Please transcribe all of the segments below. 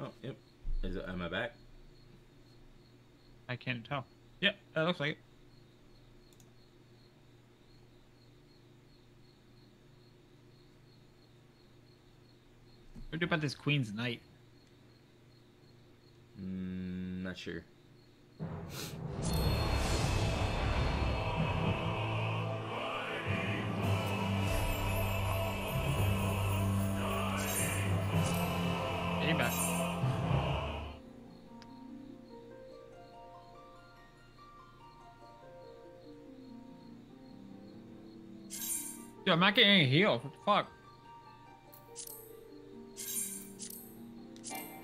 Oh, yep. Is it, am I back? I can't tell. Yeah, that looks like it. What do about this Queen's Knight? Mm, not sure. Dude, I'm not getting any heals. What the fuck?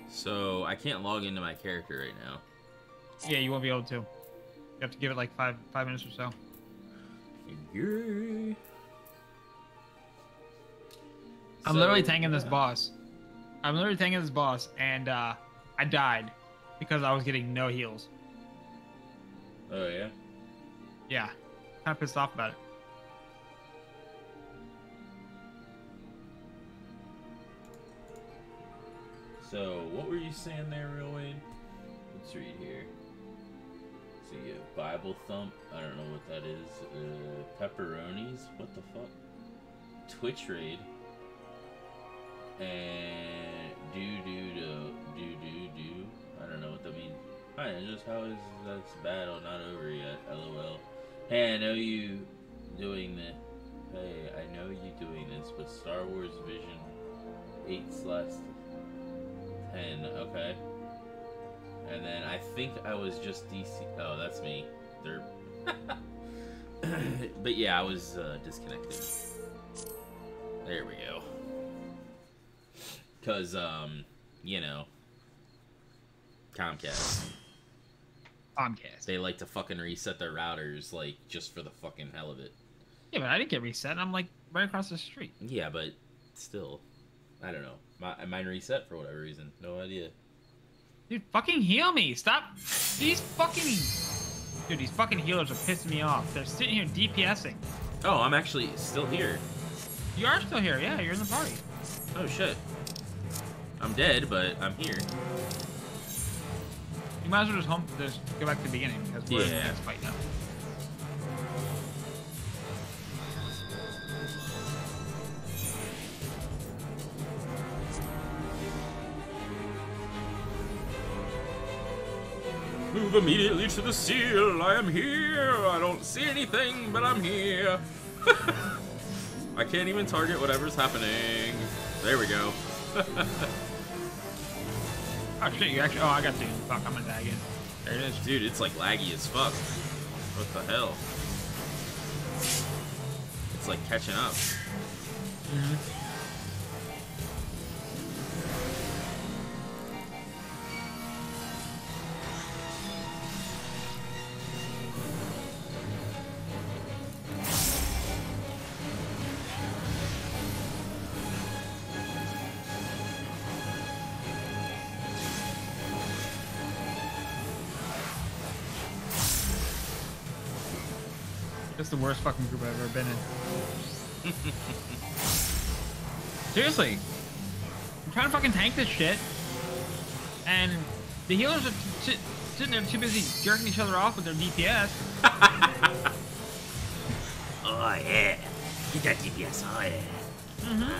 So I can't log into my character right now. Yeah, you won't be able to. You have to give it like five five minutes or so. I'm literally So, tanking this yeah. boss. I'm literally tanking this boss, and uh, I died because I was getting no heals. Oh yeah. Yeah, kind of pissed off about it. So what were you saying there, real Wade? Let's read here. So you have Bible thump. I don't know what that is. Uh, pepperonis. What the fuck? Twitch raid. And do do do do do do. I don't know what that means. Hi, just how is that's battle not over yet? LOL. Hey, I know you doing this. Hey, I know you doing this, but Star Wars Vision eight slash Okay. And then I think I was just DC. Oh, that's me. Derp. but yeah, I was uh, disconnected. There we go. Cause um, you know, Comcast. Comcast. They like to fucking reset their routers like just for the fucking hell of it. Yeah, but I didn't get reset. I'm like right across the street. Yeah, but still, I don't know. My, mine reset for whatever reason. No idea. Dude, fucking heal me. Stop. These fucking. Dude, these fucking healers are pissing me off. They're sitting here DPSing. Oh, I'm actually still here. You are still here. Yeah, you're in the party. Oh shit. I'm dead, but I'm here. You might as well just home. Just go back to the beginning because we're in Yeah. this fight now. Move immediately to the seal. I am here. I don't see anything, but I'm here. I can't even target whatever's happening. There we go. Oh shit, you actually. Oh, I got Doom. Fuck, I'm gonna die again. There it is. Dude, it's like laggy as fuck. What the hell? It's like catching up. That's the worst fucking group I've ever been in. Seriously. I'm trying to fucking tank this shit. And the healers are t- t- sitting there too busy jerking each other off with their DPS. Oh yeah. Get that DPS. Oh yeah. Mm-hmm.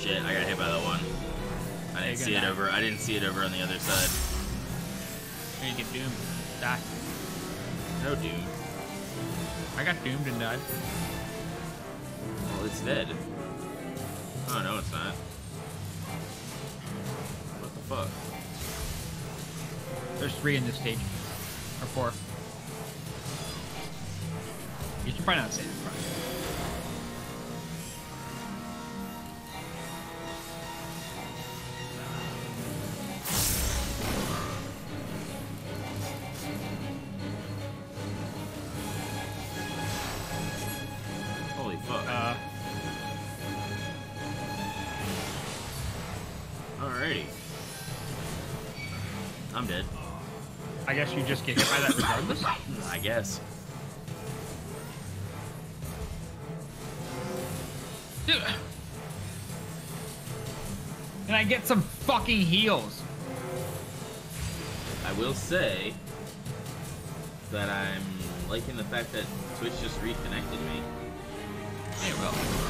Shit, I got hit by that one. I didn't see it gonna over. I didn't see it over on the other side. Here you get doomed. Die. No doom. I got doomed and died. Well, it's dead. Oh no, it's not. What the fuck? There's three in this stage. Or four. You should probably not say that. Dude. Can I get some fucking heals? I will say that I'm liking the fact that Twitch just reconnected me. Hey, well.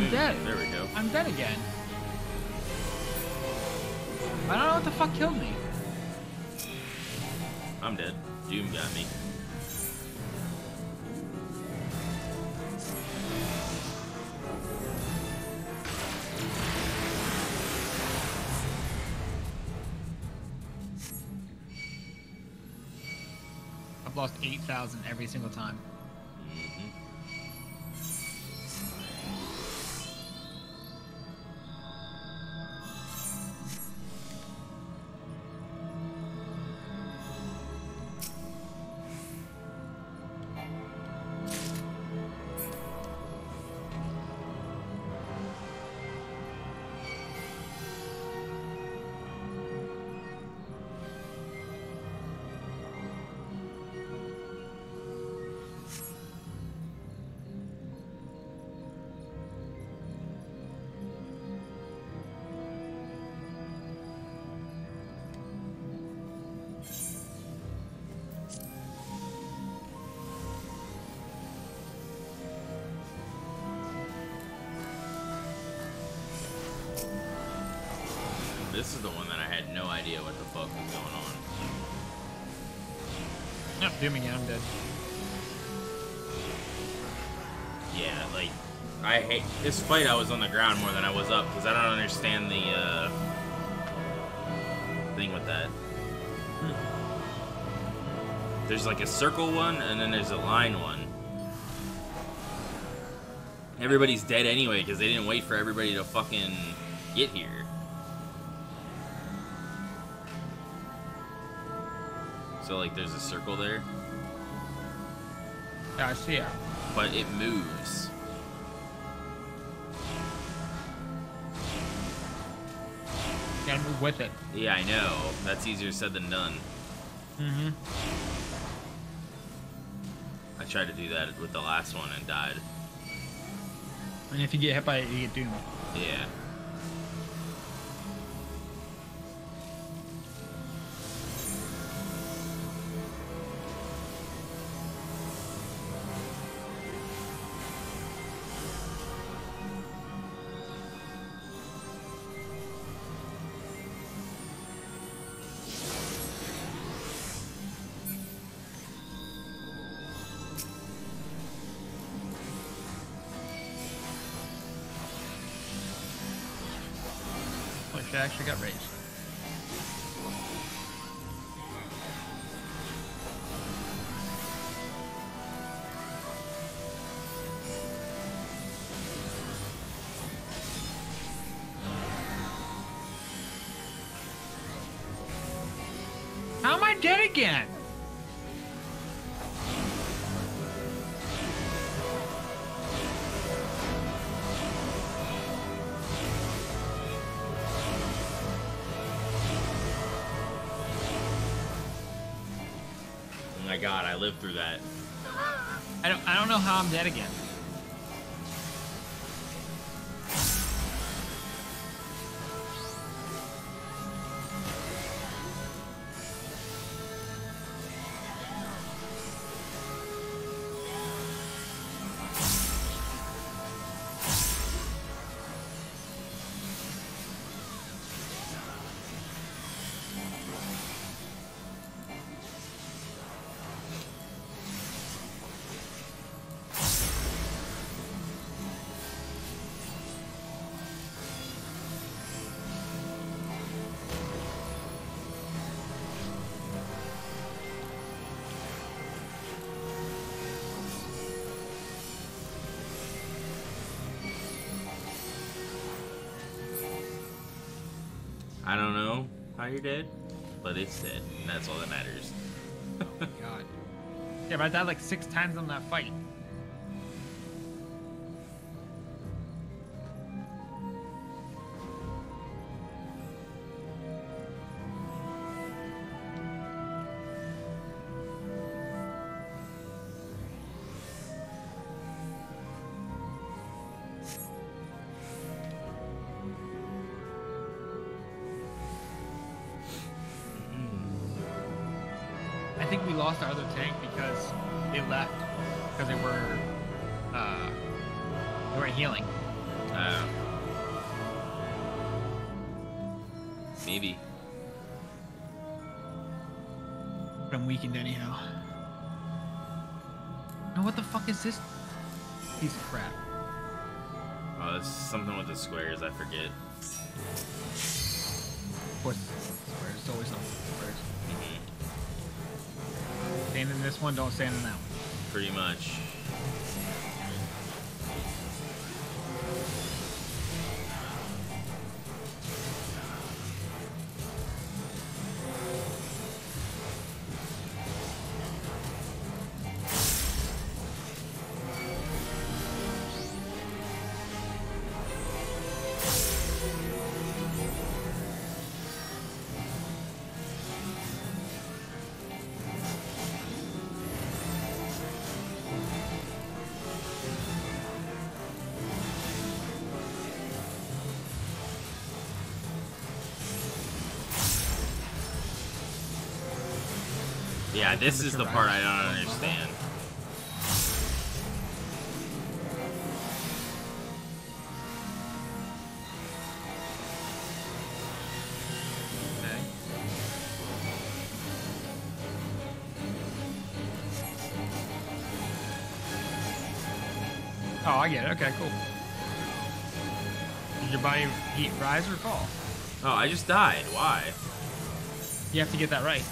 I'm dead. There we go. I'm dead again. I don't know what the fuck killed me. I'm dead. Doom got me. I've lost 8,000 every single time. This is the one that I had no idea what the fuck was going on. Yep, doom again, I'm dead. Yeah, like I hate this fight. I was on the ground more than I was up because I don't understand the uh, thing with that. There's like a circle one and then there's a line one. Everybody's dead anyway because they didn't wait for everybody to fucking get here. So like, there's a circle there, Yeah, I see it. but it moves. You gotta move with it. Yeah, I know. That's easier said than done. Mm-hmm. I tried to do that with the last one and died. And if you get hit by it, you get doomed. Yeah. How I'm dead again. You're dead, but it's dead, and that's all that matters. Oh my god. Yeah, but I died like six times on that fight. Think we lost our other tank because they left because they were uh they weren't healing. Uh, maybe. But I'm weakened anyhow. Now what the fuck is this piece of crap? Oh, it's something with the squares. I forget. Of course, squares. It's always something with squares. Mhm. Stand in this one, don't stand in that one. Pretty much. This is the part I don't understand. Okay. Oh, I get it. Okay, cool. Did your body heat rise or fall? Oh, I just died. Why? You have to get that right.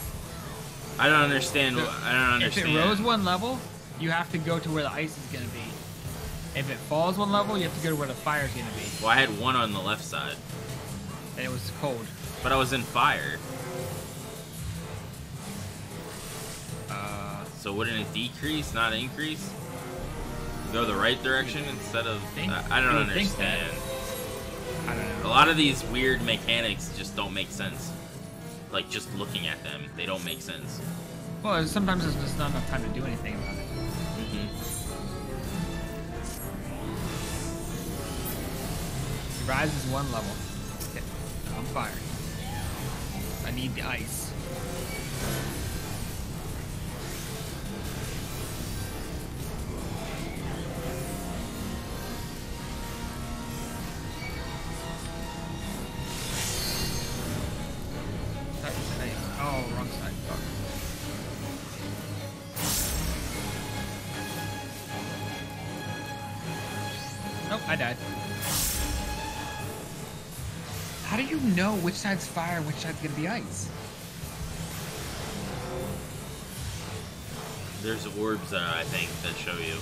I don't understand. So, I don't understand. If it rose one level, you have to go to where the ice is gonna be. If it falls one level, you have to go to where the fire is gonna be. Well, I had one on the left side, And it was cold. but I was in fire. Uh, So wouldn't it decrease, not increase? Go the right direction instead of. Think- I, I don't you think that. understand. I don't A lot of these weird mechanics just don't make sense. Like just looking at them, they don't make sense. Well, sometimes there's just not enough time to do anything about it. hmm It rises one level. Okay, I'm fired. I need the ice. Side's fire which side's gonna be ice? There's orbs, uh, I think, that show you.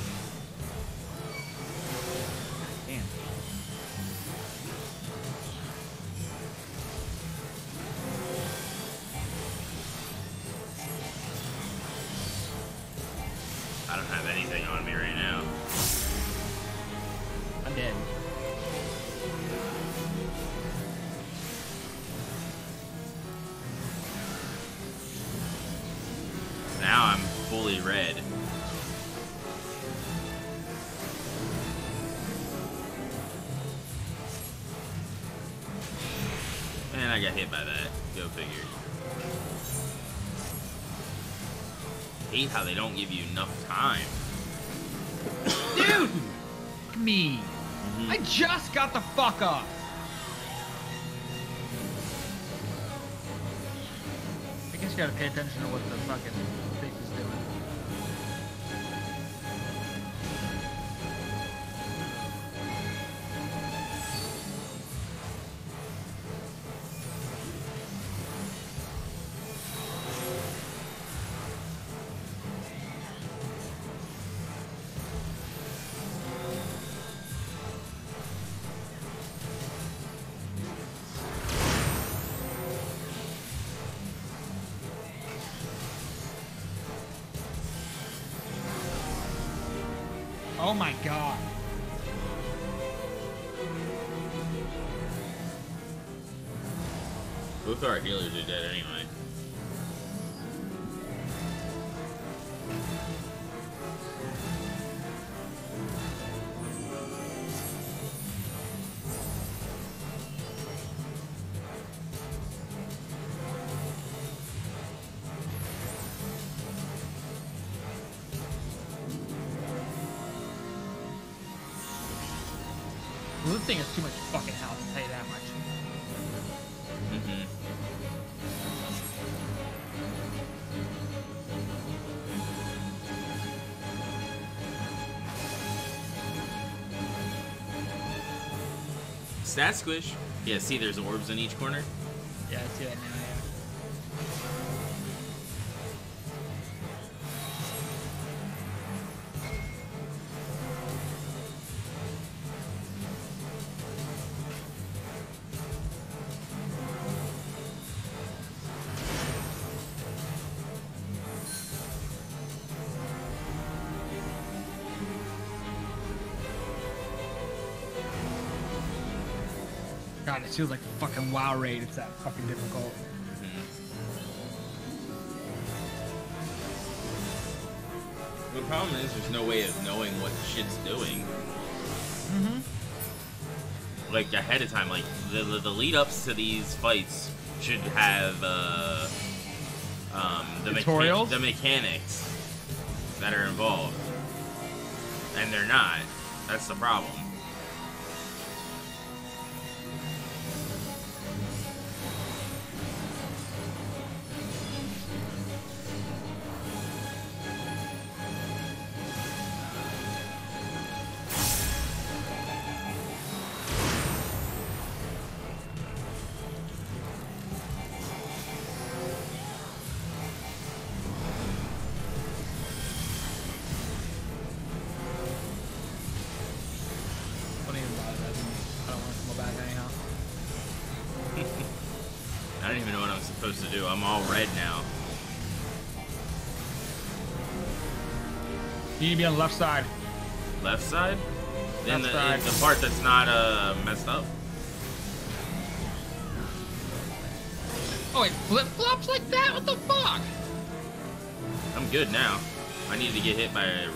I got hit by that. Go figure. Hate how they don't give you enough time. Dude! Me. Mhm. I just got the fuck up. I guess you gotta pay attention to what the fucking Stat squish. Yeah, see, there's orbs in each corner. Yeah, I see that now, fucking WoW raid. It's that fucking difficult. The problem is, there's no way of knowing what shit's doing. Mm-hmm. Like ahead of time, like the the, the lead ups to these fights should have uh, um, the mecha- Tutorials? the mechanics that are involved, and they're not. That's the problem. On the left side. Left side. Then Left the, side. the part that's not uh, messed up. Oh, it flip flops like that? What the fuck? I'm good now. I need to get hit by re-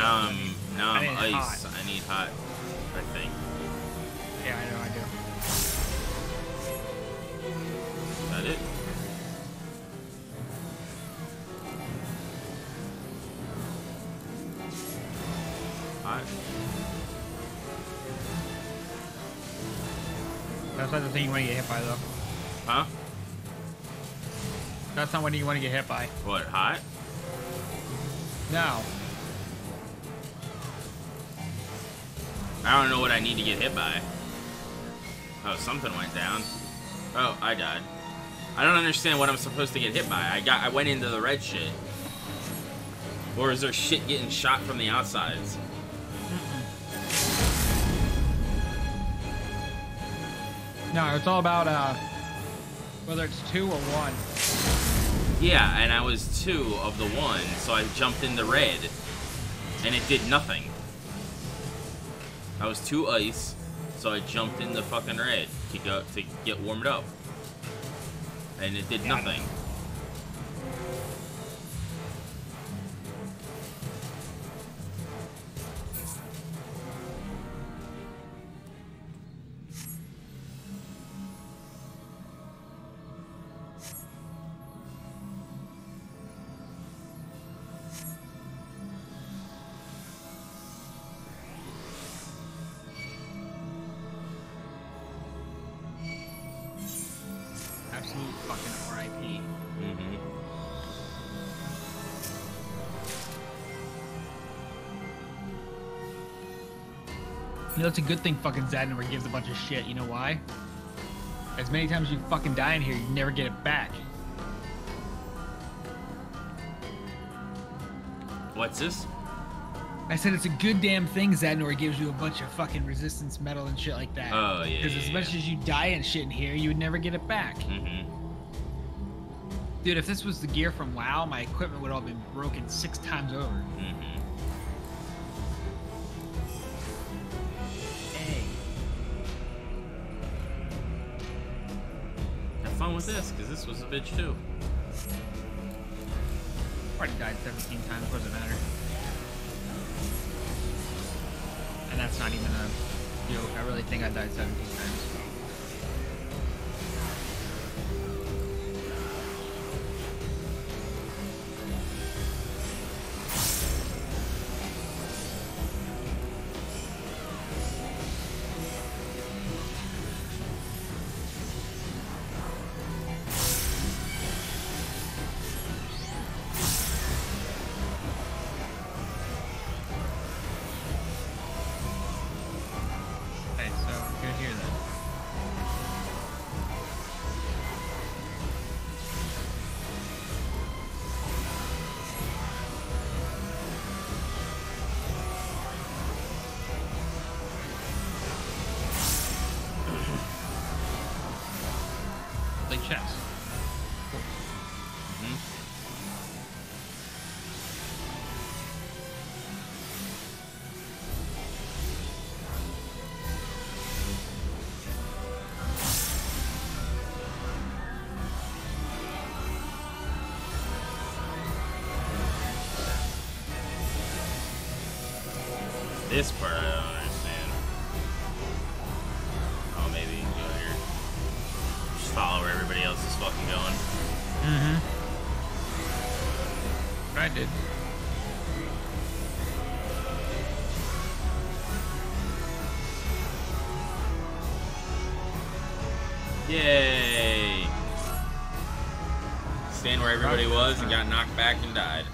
now I'm now I I'm need ice. hot. I need hot. I think. Yeah, I know, I do. Is that it? Hot. That's not the thing you want to get hit by, though. Huh? That's not what you want to get hit by. What? Hot? No. I don't know what I need to get hit by. Oh, something went down. Oh, I died. I don't understand what I'm supposed to get hit by. I got I went into the red shit. Or is there shit getting shot from the outsides? No, it's all about uh, whether it's two or one. Yeah, and I was two of the one, so I jumped into red. And it did nothing. I was too ice, so I jumped in the fucking red to go to get warmed up. And it did nothing. You know, it's a good thing fucking Zadnor gives a bunch of shit. You know why? As many times as you fucking die in here, you never get it back. What's this? I said it's a good damn thing Zadnor gives you a bunch of fucking resistance mettle and shit like that. Oh, yeah, Because yeah, as much yeah. as you die and shit in here, you would never get it back. Mm-hmm. Dude, if this was the gear from WoW, my equipment would all been broken six times over. Mm-hmm. With this, because this was a bitch too. Already died 17 times, what does it matter? And that's not even a joke. I really think I died 17 times. Play where everybody was and got knocked back and died.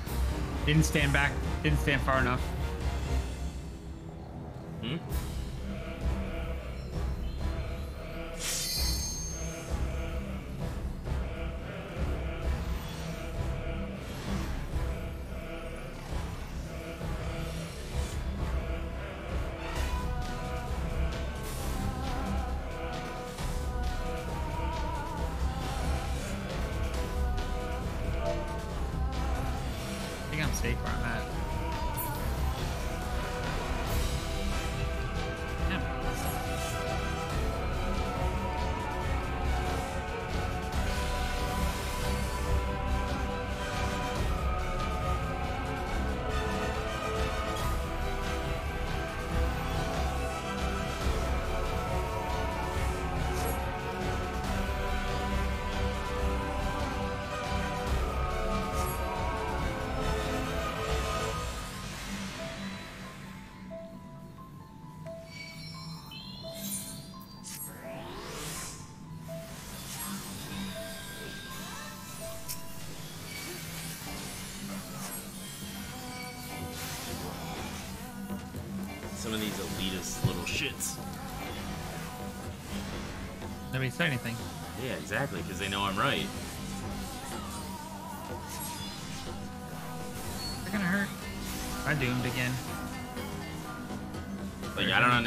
Didn't stand back. Didn't stand far enough.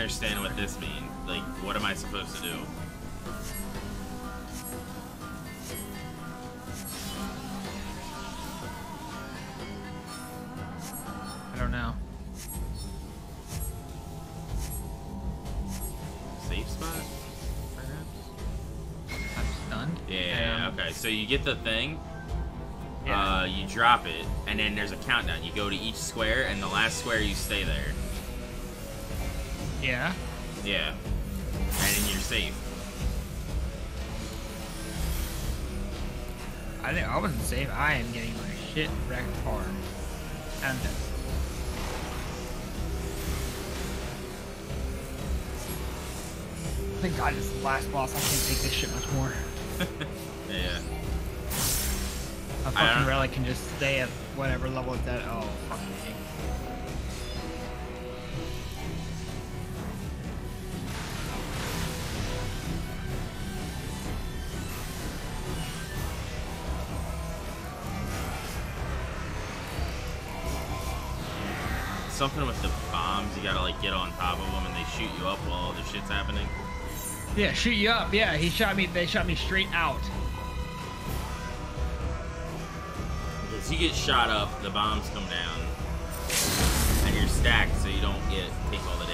Understand what this means. Like, what am I supposed to do? I don't know. Safe spot? Perhaps? I'm stunned. Yeah, Um, okay. So you get the thing, Yeah. uh, you drop it, and then there's a countdown. You go to each square, and the last square you stay there. Yeah. Yeah. And then you're safe. I think I wasn't safe. I am getting my shit wrecked hard. I'm. Thank God it's the last boss. I can't take this shit much more. Yeah. A fucking relic can just stay at whatever level it's at. Oh, fuck something with the bombs. You gotta like get on top of them and they shoot you up while all the shit's happening. Yeah, shoot you up. Yeah, he shot me. They shot me straight out. Because you get shot up, the bombs come down, and you're stacked so you don't get take all the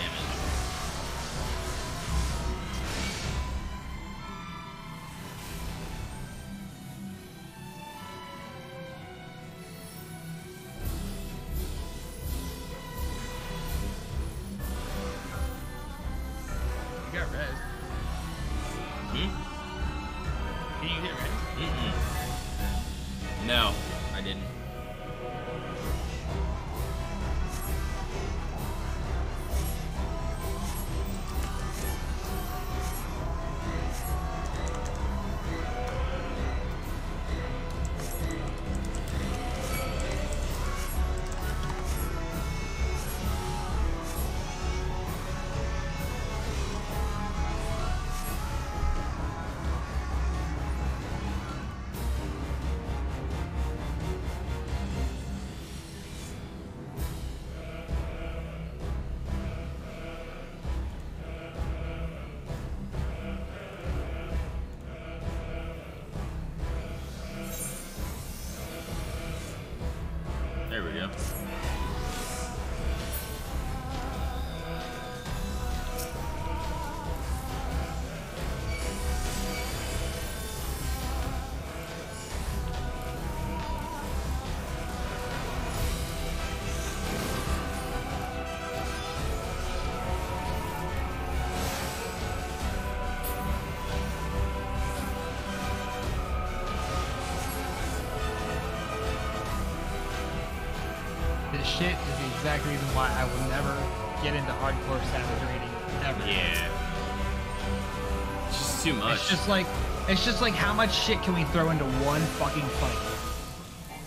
It's just like it's just like how much shit can we throw into one fucking fight?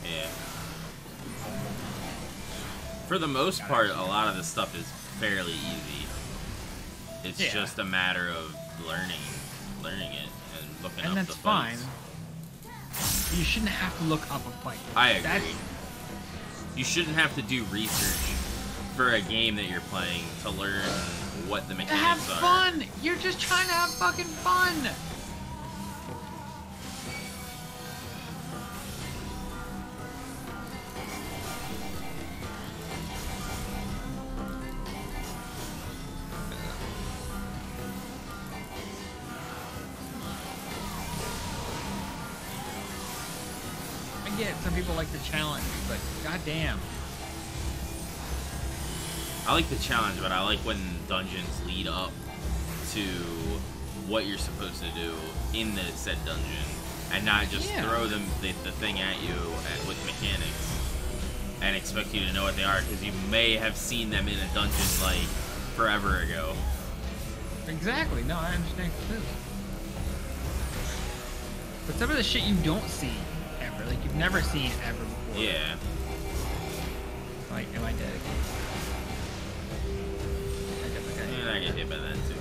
Yeah. For the most part, a lot of this stuff is fairly easy. It's Yeah. just a matter of learning, learning it and looking And up that's fine. You shouldn't have to look up a fight. I agree. That's- You shouldn't have to do research for a game that you're playing to learn what the To have mechanics are. fun! You're just trying to have fucking fun! Goddamn. I like the challenge, but I like when dungeons lead up to what you're supposed to do in the said dungeon, and not just Yeah. throw them the, the thing at you at, with mechanics and expect you to know what they are because you may have seen them in a dungeon like forever ago. Exactly. No, I understand too. But some of the shit you don't see ever, like you've never seen ever before. Yeah. Like, am I dead? I guess I got And I get hit by that too.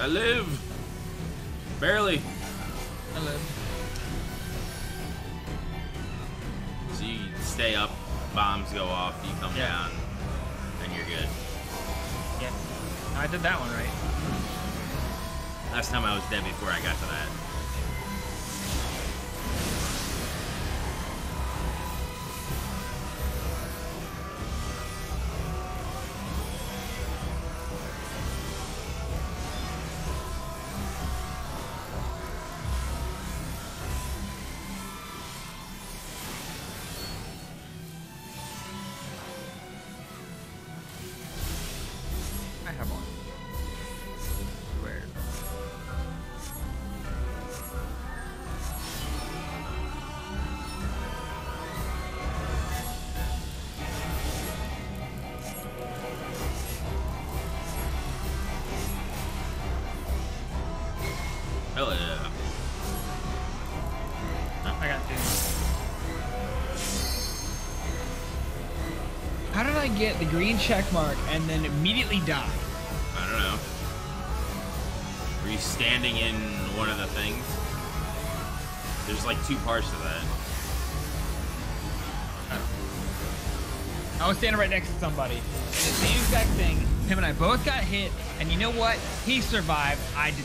I live! Barely. I live. So you stay up, bombs go off, you come Yeah. down, and you're good. Yeah. I did that one right. Last time I was dead before I got to that. Get the green check mark and then immediately die? I don't know. Were you standing in one of the things? There's like two parts to that. I was standing right next to somebody. And the same exact thing. Him and I both got hit, and you know what? He survived. I did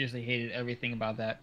seriously hated everything about that.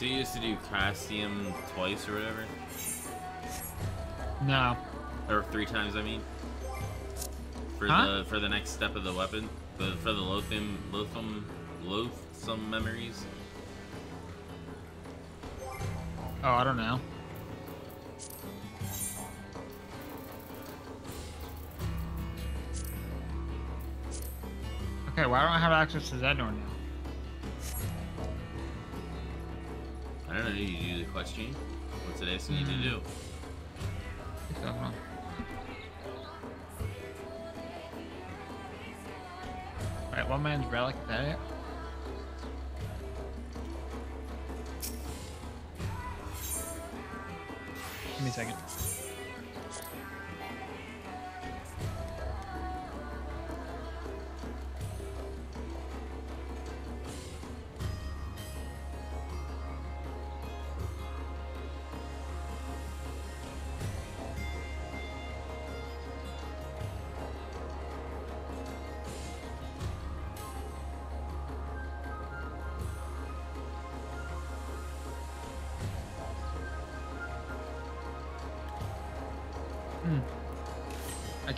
So you used to do Castrum twice or whatever? No. Or three times, I mean? For Huh? the for the next step of the weapon? but for the Lotham, Lotham, Loathsome memories? Oh, I don't know. Okay, why don't I have access to that door now? Question? What's it asking you to Hmm. do? Hold. Alright, one man's relic, is that it?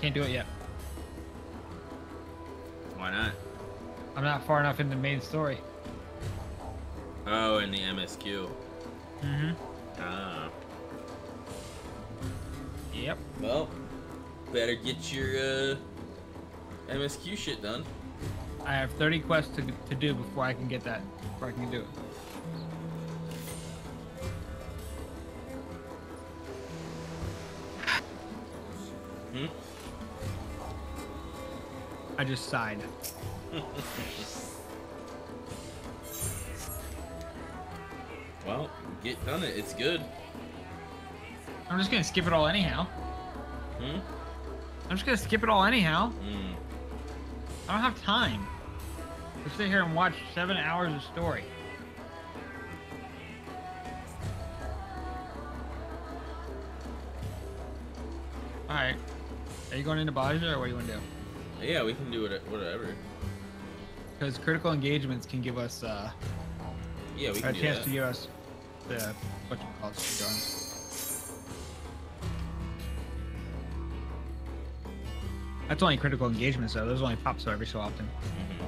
Can't do it yet. Why not? I'm not far enough in the main story. Oh, in the MSQ. Mm-hmm. Ah. Yep. Well, better get your uh, MSQ shit done. I have 30 quests to, to do before I can get that. Before I can do it. I just sighed. Well, get done it. It's good. I'm just gonna skip it all anyhow. Hmm. I'm just gonna skip it all anyhow. Hmm. I don't have time to sit here and watch seven hours of story. Alright. Are you going into Bozja or what do you want to do? Yeah, we can do it. Whatever. Because critical engagements can give us uh, Yeah, we a do chance that. to give us the what you call it, guns. That's only critical engagements though. Those only pop so every so often. Mhm.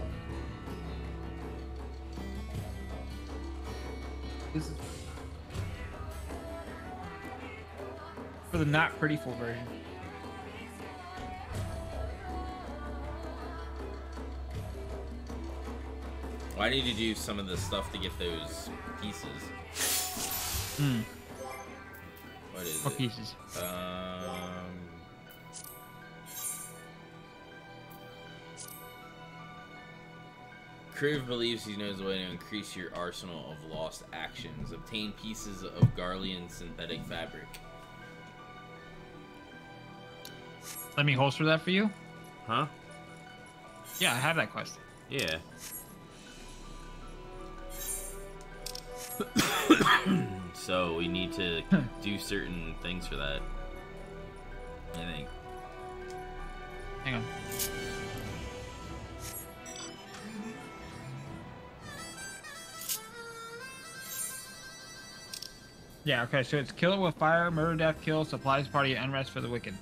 This is for the not pretty full version. Well, I need to do some of the stuff to get those pieces. Hmm. What is What it? pieces? Um. Kriv believes he knows a way to increase your arsenal of lost actions. Obtain pieces of Garlean synthetic fabric. Let me holster that for you. Huh? Yeah, I have that quest. Yeah. so we need to do certain things for that. I think. Hang on. Yeah, okay, so it's kill it with fire, murder, death, kill, supplies party, unrest for the wicked.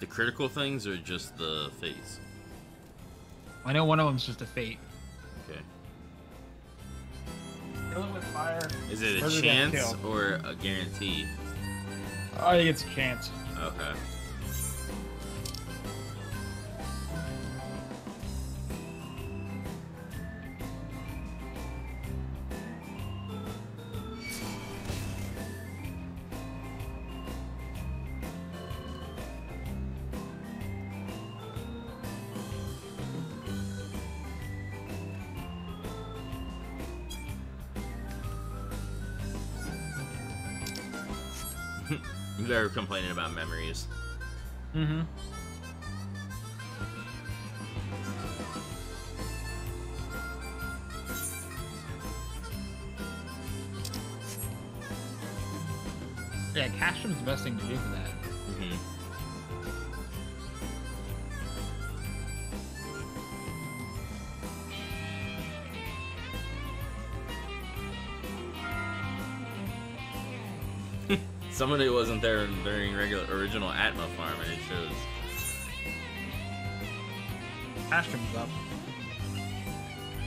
The critical things or just the face? I know one of them's just a fate. Okay. Kill it with fire. Is it a Murder, chance or a guarantee? I think it's a chance. Okay. Complaining about memories. Mm-hmm. Somebody wasn't there during regular original Atma farm, and it shows. Castrum's up.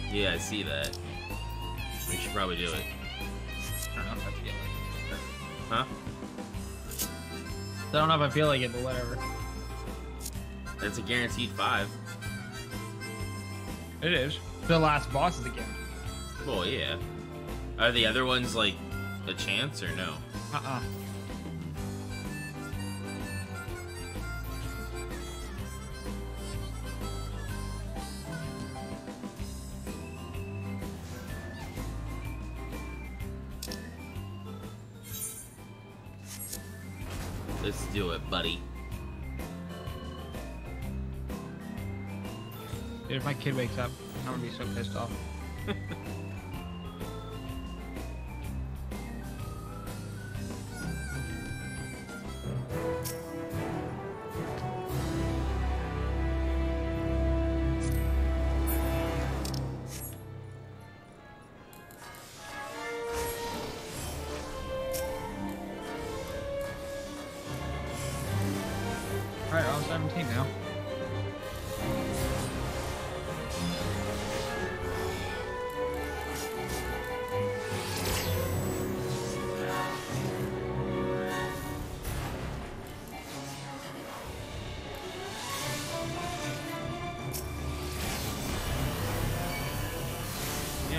Yeah, I see that. We should probably do it. I don't know if I feel like it. Huh? I don't know if I feel like it, but whatever. That's a guaranteed five. It is. The last boss is again. Well, yeah. Are the other ones like a chance or no? Uh-uh. Kid wakes up, I'm gonna be so pissed off.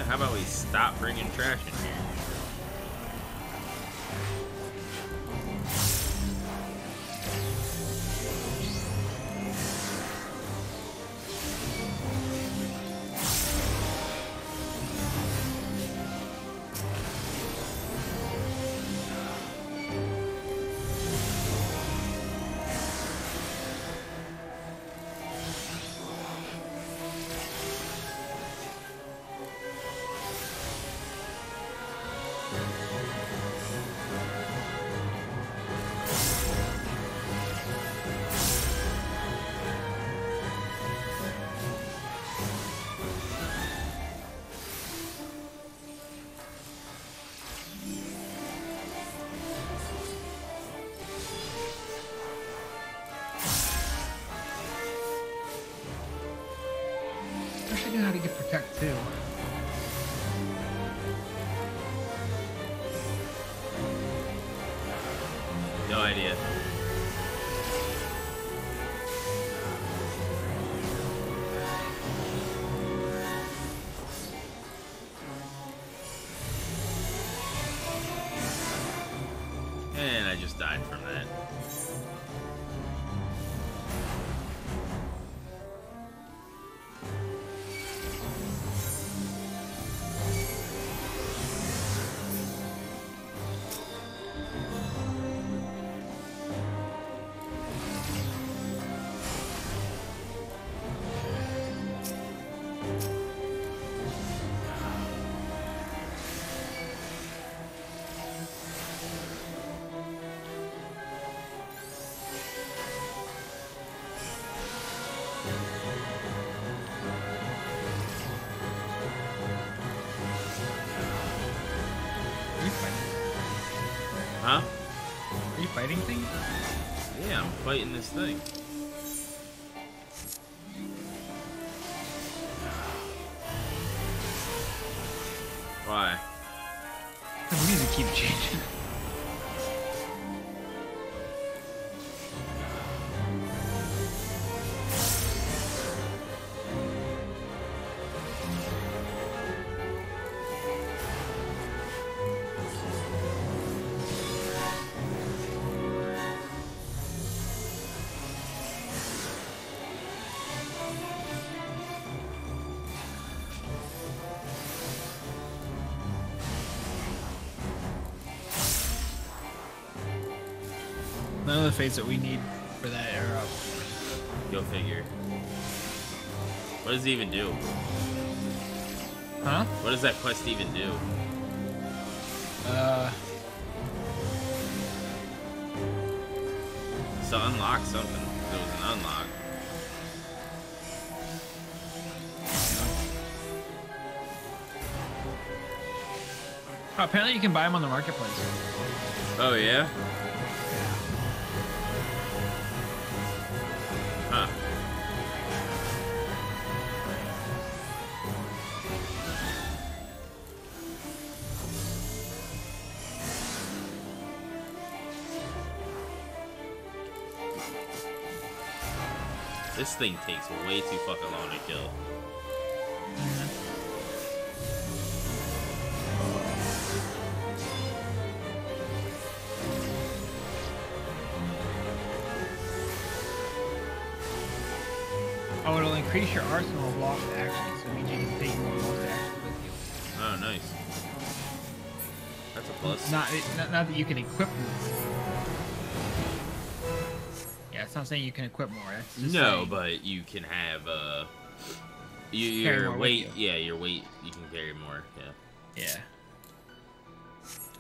how about we stop bringing trash in here? Thing. Why? The music keep changing. The fates that we need for that era. Go figure. What does it even do? Huh? What does that quest even do? Uh, So unlock something. There was an unlock. oh, apparently you can buy them on the marketplace. Oh yeah? This thing takes way too fucking long to kill. Oh, it'll increase your arsenal of lost actions, so it means you can take more lost actions with you. Oh, nice. That's a plus. Not, it, not, not that you can equip them. Not saying you can equip more. No, saying- but you can have uh, you, Carry your more weight. you. Yeah, your weight. You can carry more. Yeah, Yeah.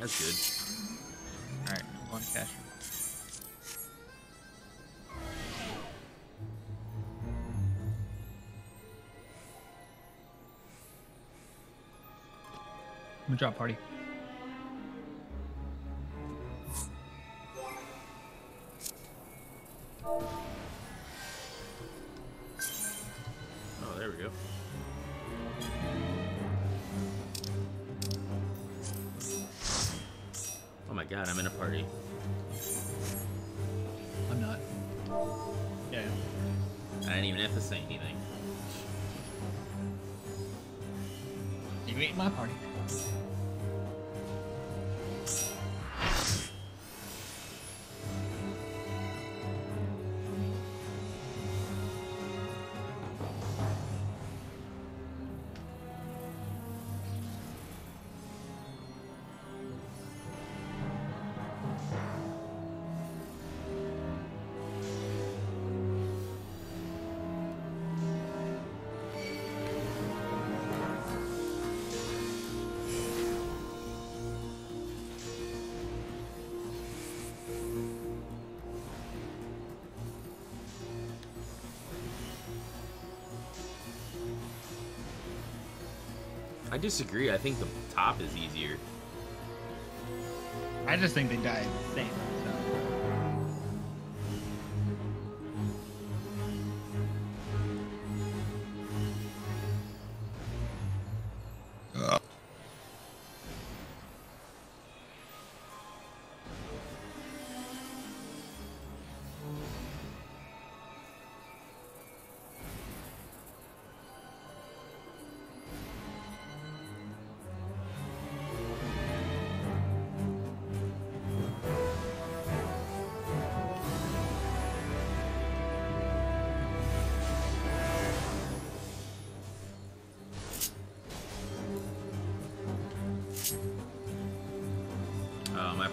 that's good. All right, one cash. I'm gonna drop party. I disagree. I think the top is easier. I just think they died the same.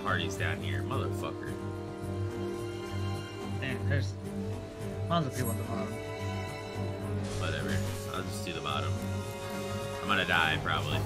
Party's down here, motherfucker. Damn, there's tons of people at the bottom. Whatever. I'll just do the bottom. I'm gonna die probably,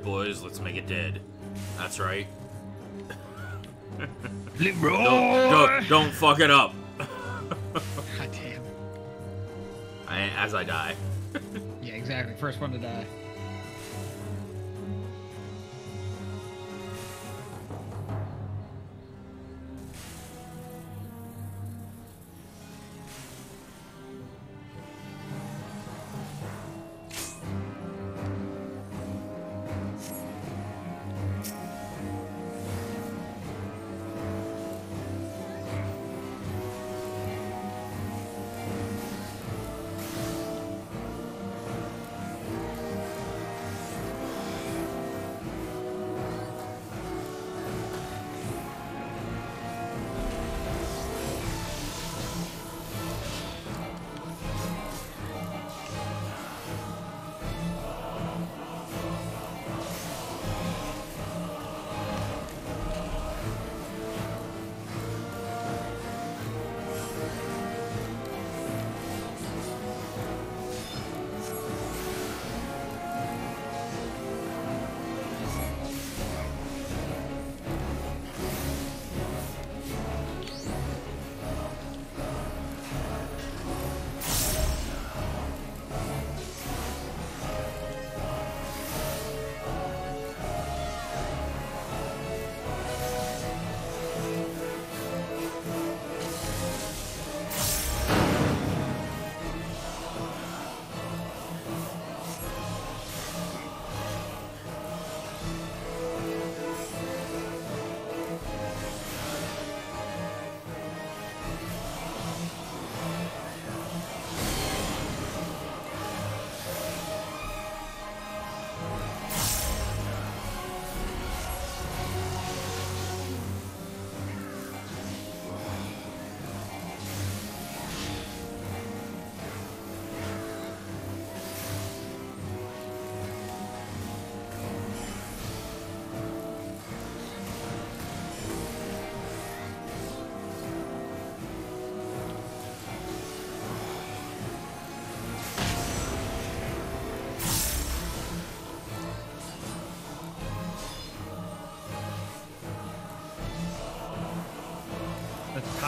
Alright, boys, let's make it dead. That's right. Leroy! Don't, don't, don't fuck it up. God damn. I, as I die. Yeah, exactly. First one to die.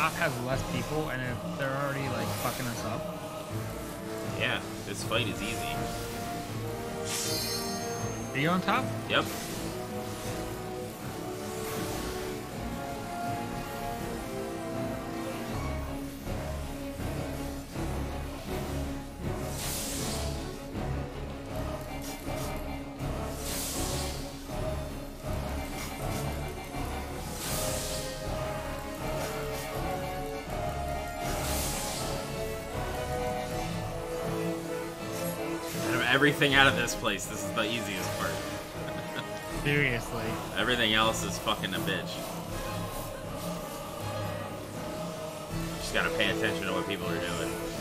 Top has less people, and if they're already like fucking us up. Yeah, this fight is easy. Are you on top? Everything out of this place, this is the easiest part. Seriously. Everything else is fucking a bitch. Just gotta pay attention to what people are doing.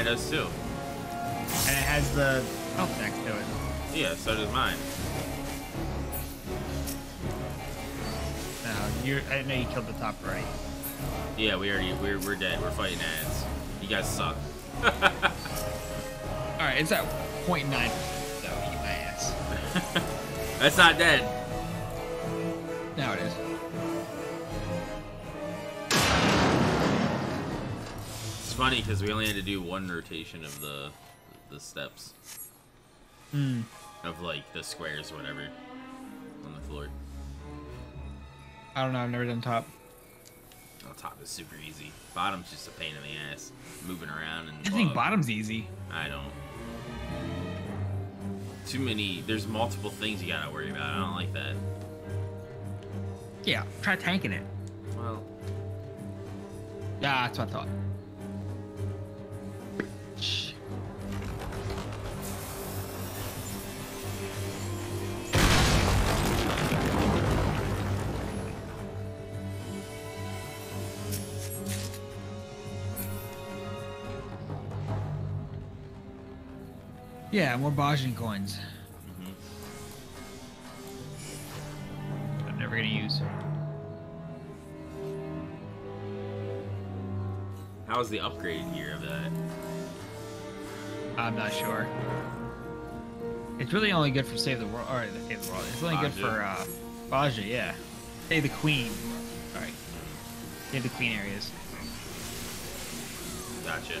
Mine does too. and it has the health next to it. Yeah, so does mine. No, you. I know you killed the top right. Yeah, we already we're we're dead. We're fighting ads. You guys suck. All right, it's at point nine. So eat my ass. That's not dead. Funny because we only had to do one rotation of the the steps Hmm. of like the squares or whatever on the floor. I don't know. I've never done top. On top is super easy. Bottom's just a pain in the ass. Moving around and. I think bottom's easy. I don't. Too many. There's multiple things you gotta worry about. I don't like that. Yeah, try tanking it. Well, Yeah, that's what I thought. Yeah, more Bozjan coins. mhm. I'm never gonna use. how's the upgrade gear of that? I'm not sure. It's really only good for Save the World, or Save the World. It's only good for uh, Bozja, yeah. Save the Queen. Sorry. Save the Queen areas. Gotcha.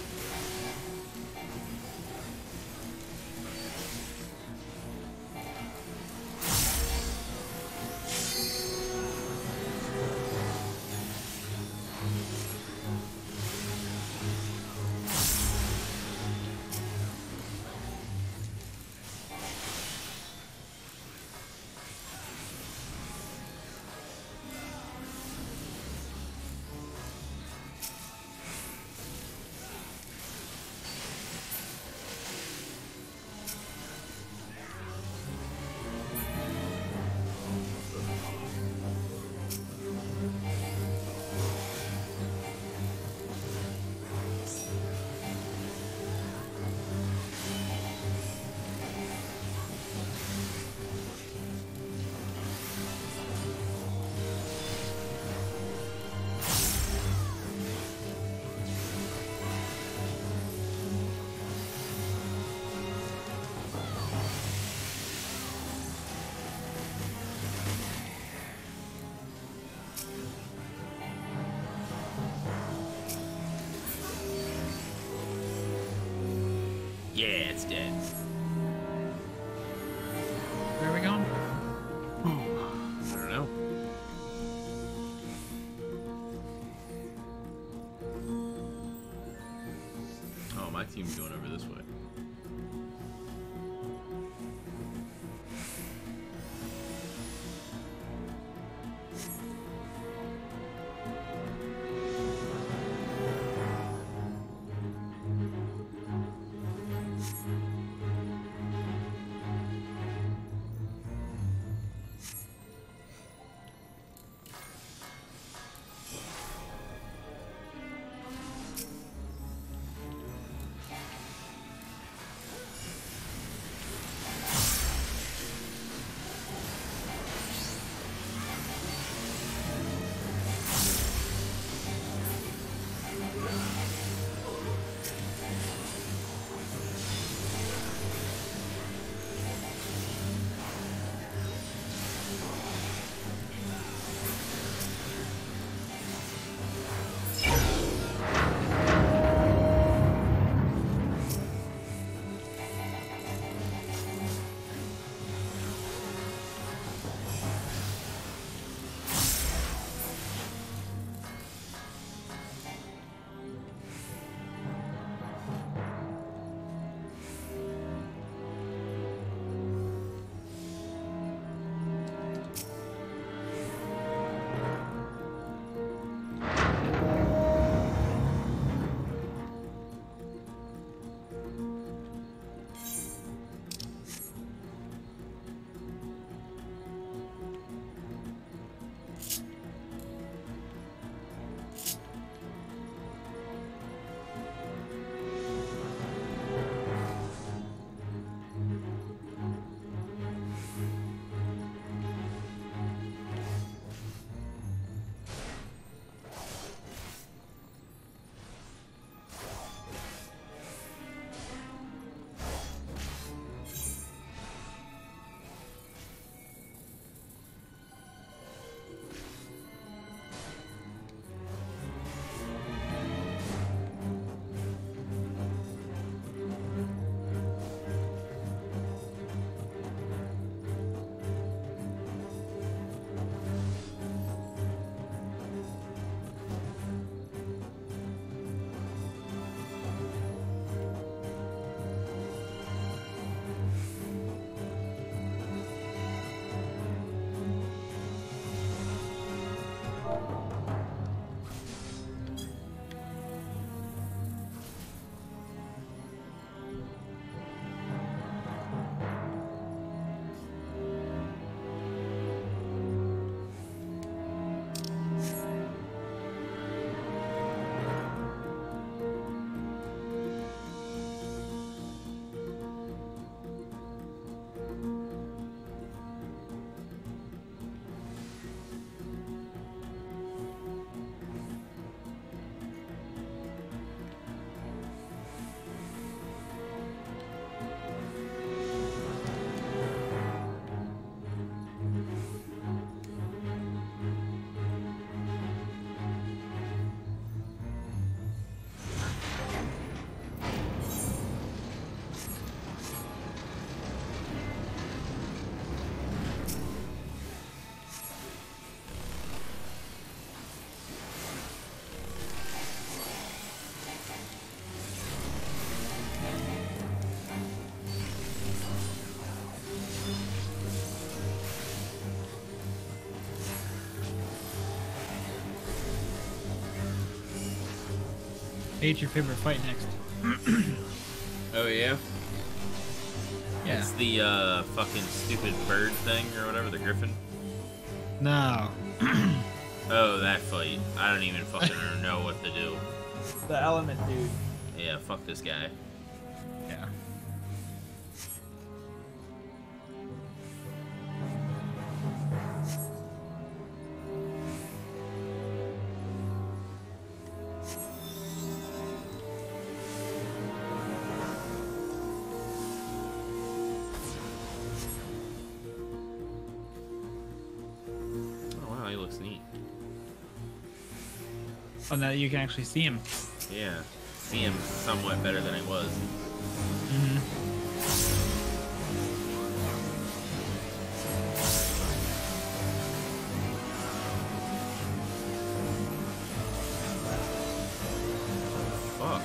Yeah, it's dead. Where are we going? I don't know. Oh, my team's going over this way. Hate your favorite fight next. Oh yeah. Yeah. It's the uh, fucking stupid bird thing or whatever, the griffin. No. Oh, that fight. I don't even fucking know what to do. The element dude. Yeah, fuck this guy. Oh, now you can actually see him. Yeah, see him somewhat better than I was. Mm-hmm. Fuck.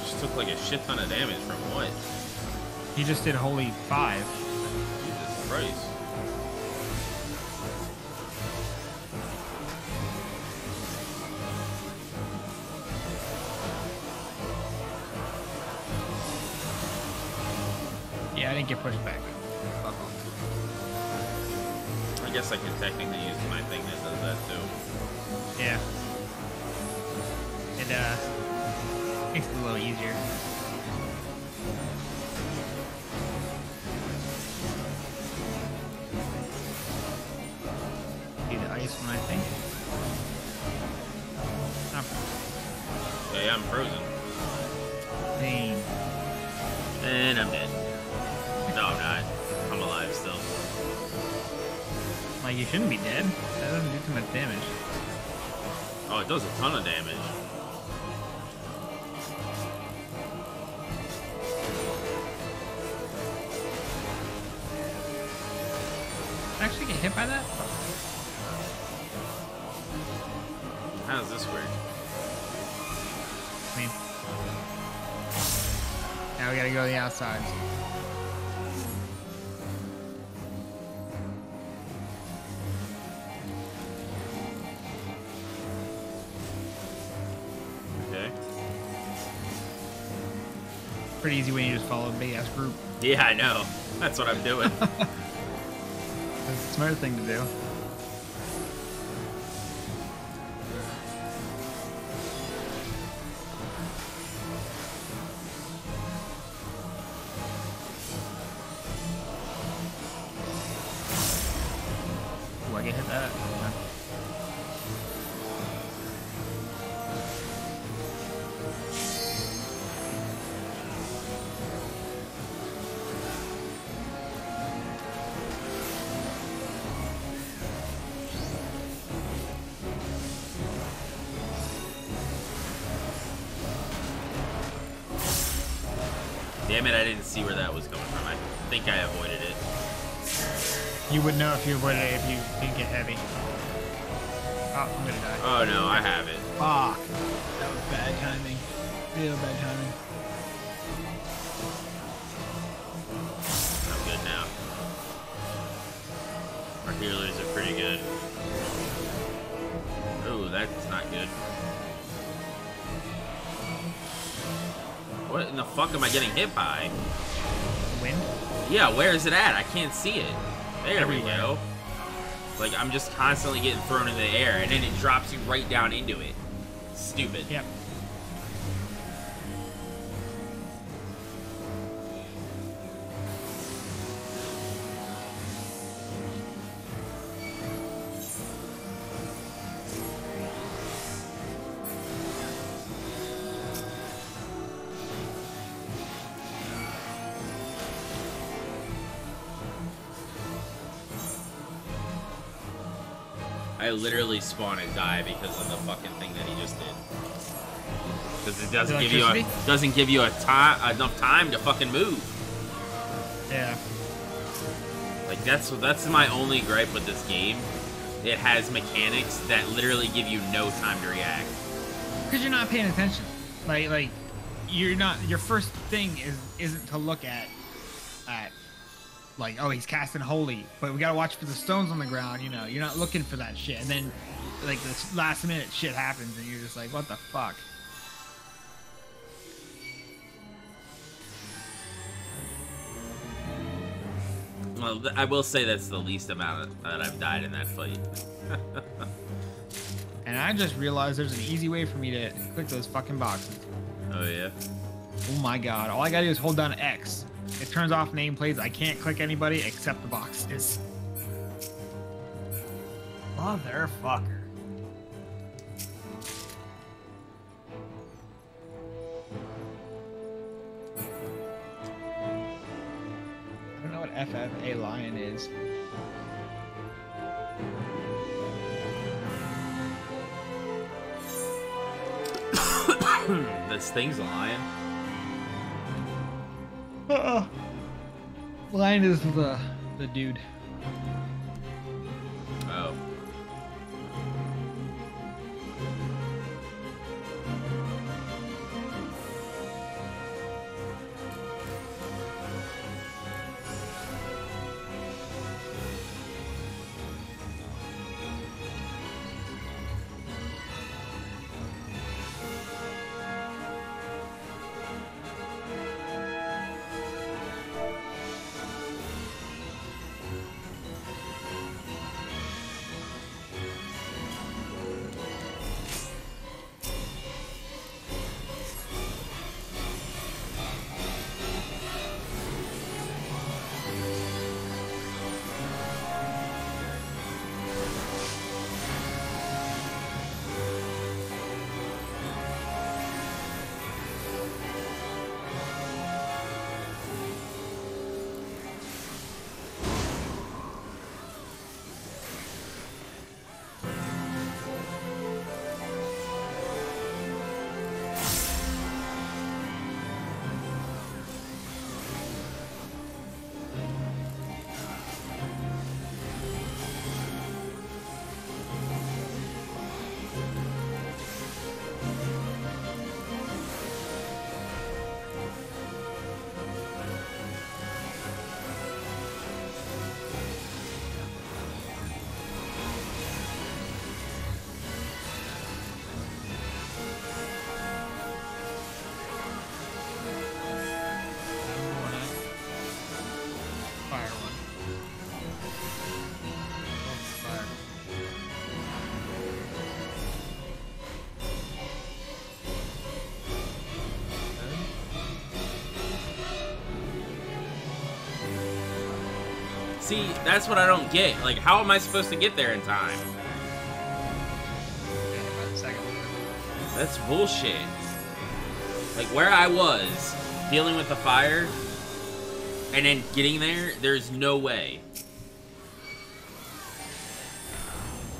Just took like a shit ton of damage from what? He just did holy five. Shouldn't be dead. That doesn't do too much damage. Oh, it does a ton of damage. Actually get hit by that? How does this work? I mean. Now we gotta go to the outside. Pretty easy when you just follow a big ass group. Yeah, I know. That's what I'm doing. That's the smart thing to do. Ooh, I get hit that. Damn it, I didn't see where that was coming from. I think I avoided it. You would know if you avoided it if you didn't get heavy. Oh, I'm gonna die. Oh no, I have it. Fuck. That was bad timing. Real bad timing. I'm good now. Our healers are pretty good. The fuck am I getting hit by? Wind? Yeah, where is it at? I can't see it. There we go. Like, I'm just constantly getting thrown in the air, and then it drops you right down into it. Stupid. Yep. Literally spawn and die because of the fucking thing that he just did. Because it doesn't give you a doesn't give you a time enough time to fucking move. Yeah. Like that's that's my only gripe with this game. It has mechanics that literally give you no time to react. Because you're not paying attention. Like, like, you're not. Your first thing is isn't to look at, at, like, oh, he's casting holy, but we gotta watch for the stones on the ground. You know, you're not looking for that shit. And then like this last minute shit happens, and you're just like, what the fuck? Well, I will say that's the least amount that I've died in that fight. And I just realized there's an easy way for me to click those fucking boxes. oh yeah. Oh my god! All I gotta do is hold down X. It turns off nameplates. I can't click anybody except the box. boxes. Motherfucker. I don't know what FFA Lion is. this thing's a lion. Uh, is the the dude. Oh. See, that's what I don't get. Like, how am I supposed to get there in time? That's bullshit. Like, where I was, dealing with the fire, and then getting there, there's no way.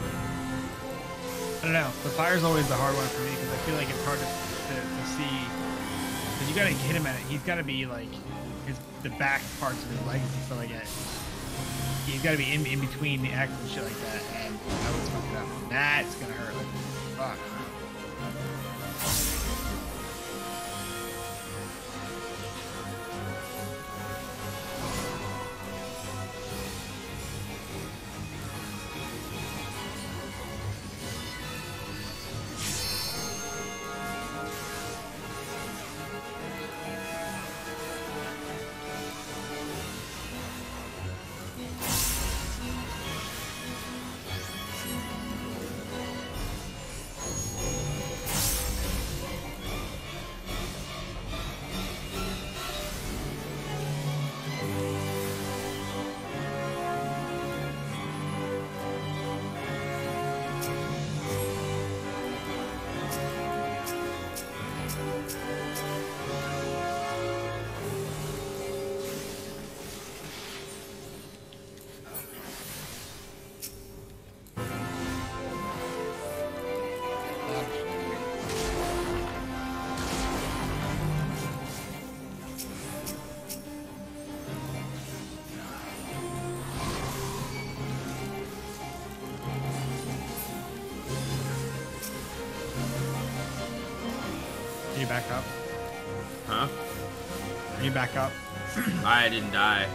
I don't know. The fire's always the hard one for me because I feel like it's hard to, to, to see. Because you gotta hit him at it. He's gotta be like his the back parts of his legs and stuff like that. He's gotta be in, in between the X and shit like that. And I was up. That's gonna hurt. Like, back up? I didn't die.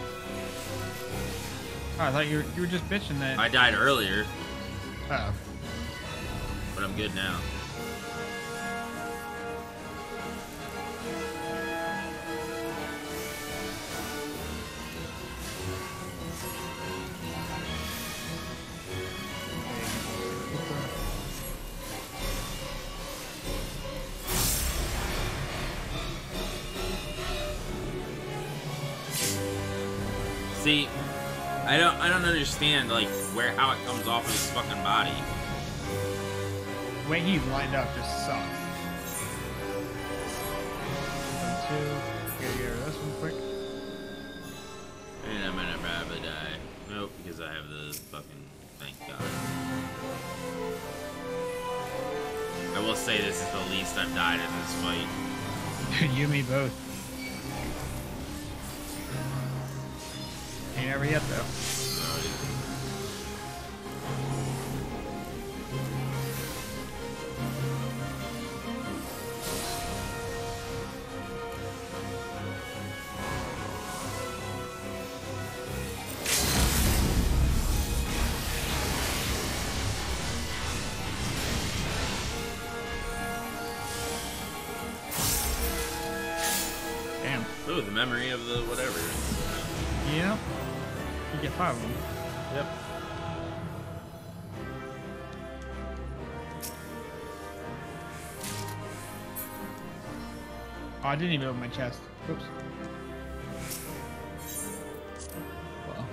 Oh, I thought you were, you were just bitching that. I died earlier. Oh. but I'm good now. See, I don't I don't understand like where how it comes off of his fucking body. The way he's lined up just sucks. One, two. Gotta get rid of this one quick. And I'm gonna probably die. Nope, because I have the fucking thank god. I will say this is the least I've died in this fight. Dude, you and me both. Yet though. I didn't even open my chest. Oops. Well.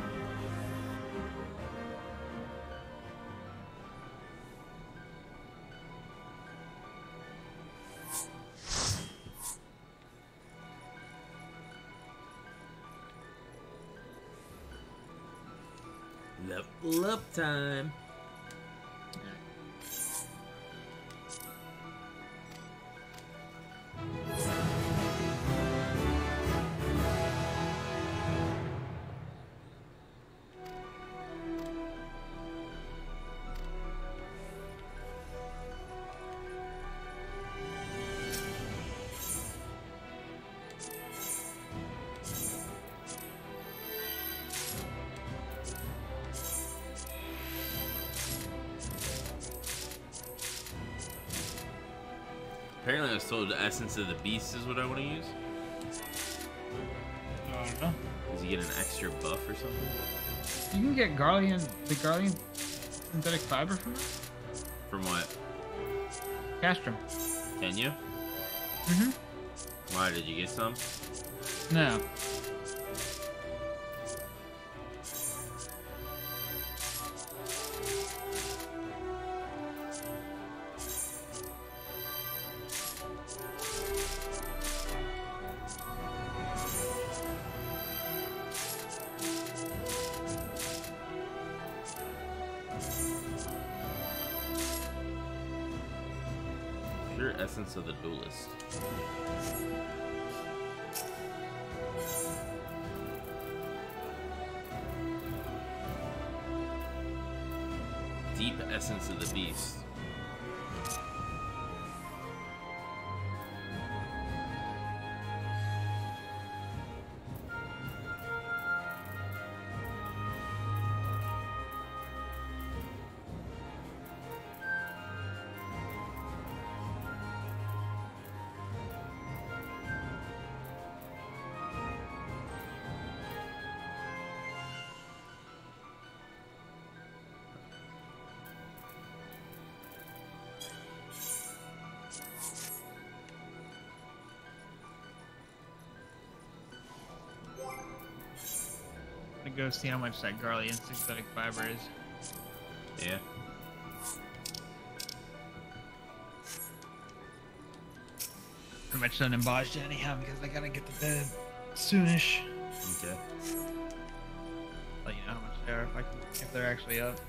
Level up time. Apparently, I was told the essence of the beast is what I want to use. I don't know. Does he get an extra buff or something? You can get Garlean, the Garlean synthetic fiber from that? From what? Castrum. Can you? Mm-hmm. Why did you get some? No. Go see how much that Garlean synthetic fiber is. Yeah. Pretty much done embodied anyhow because I gotta get to bed soonish. Okay. Let you know how much they are if I can, if they're actually up.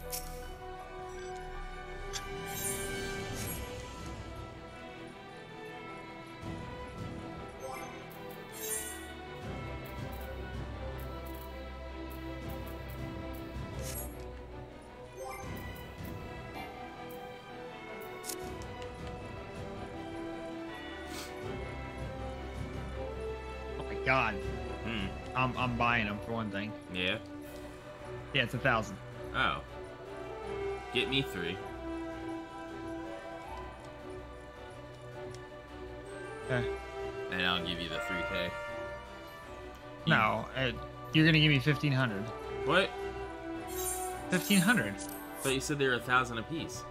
Yeah, it's a thousand. Oh. Get me three. Okay. And I'll give you the 3K. No, uh, you're gonna give me 1500. What? 1500. But you said they were a thousand apiece.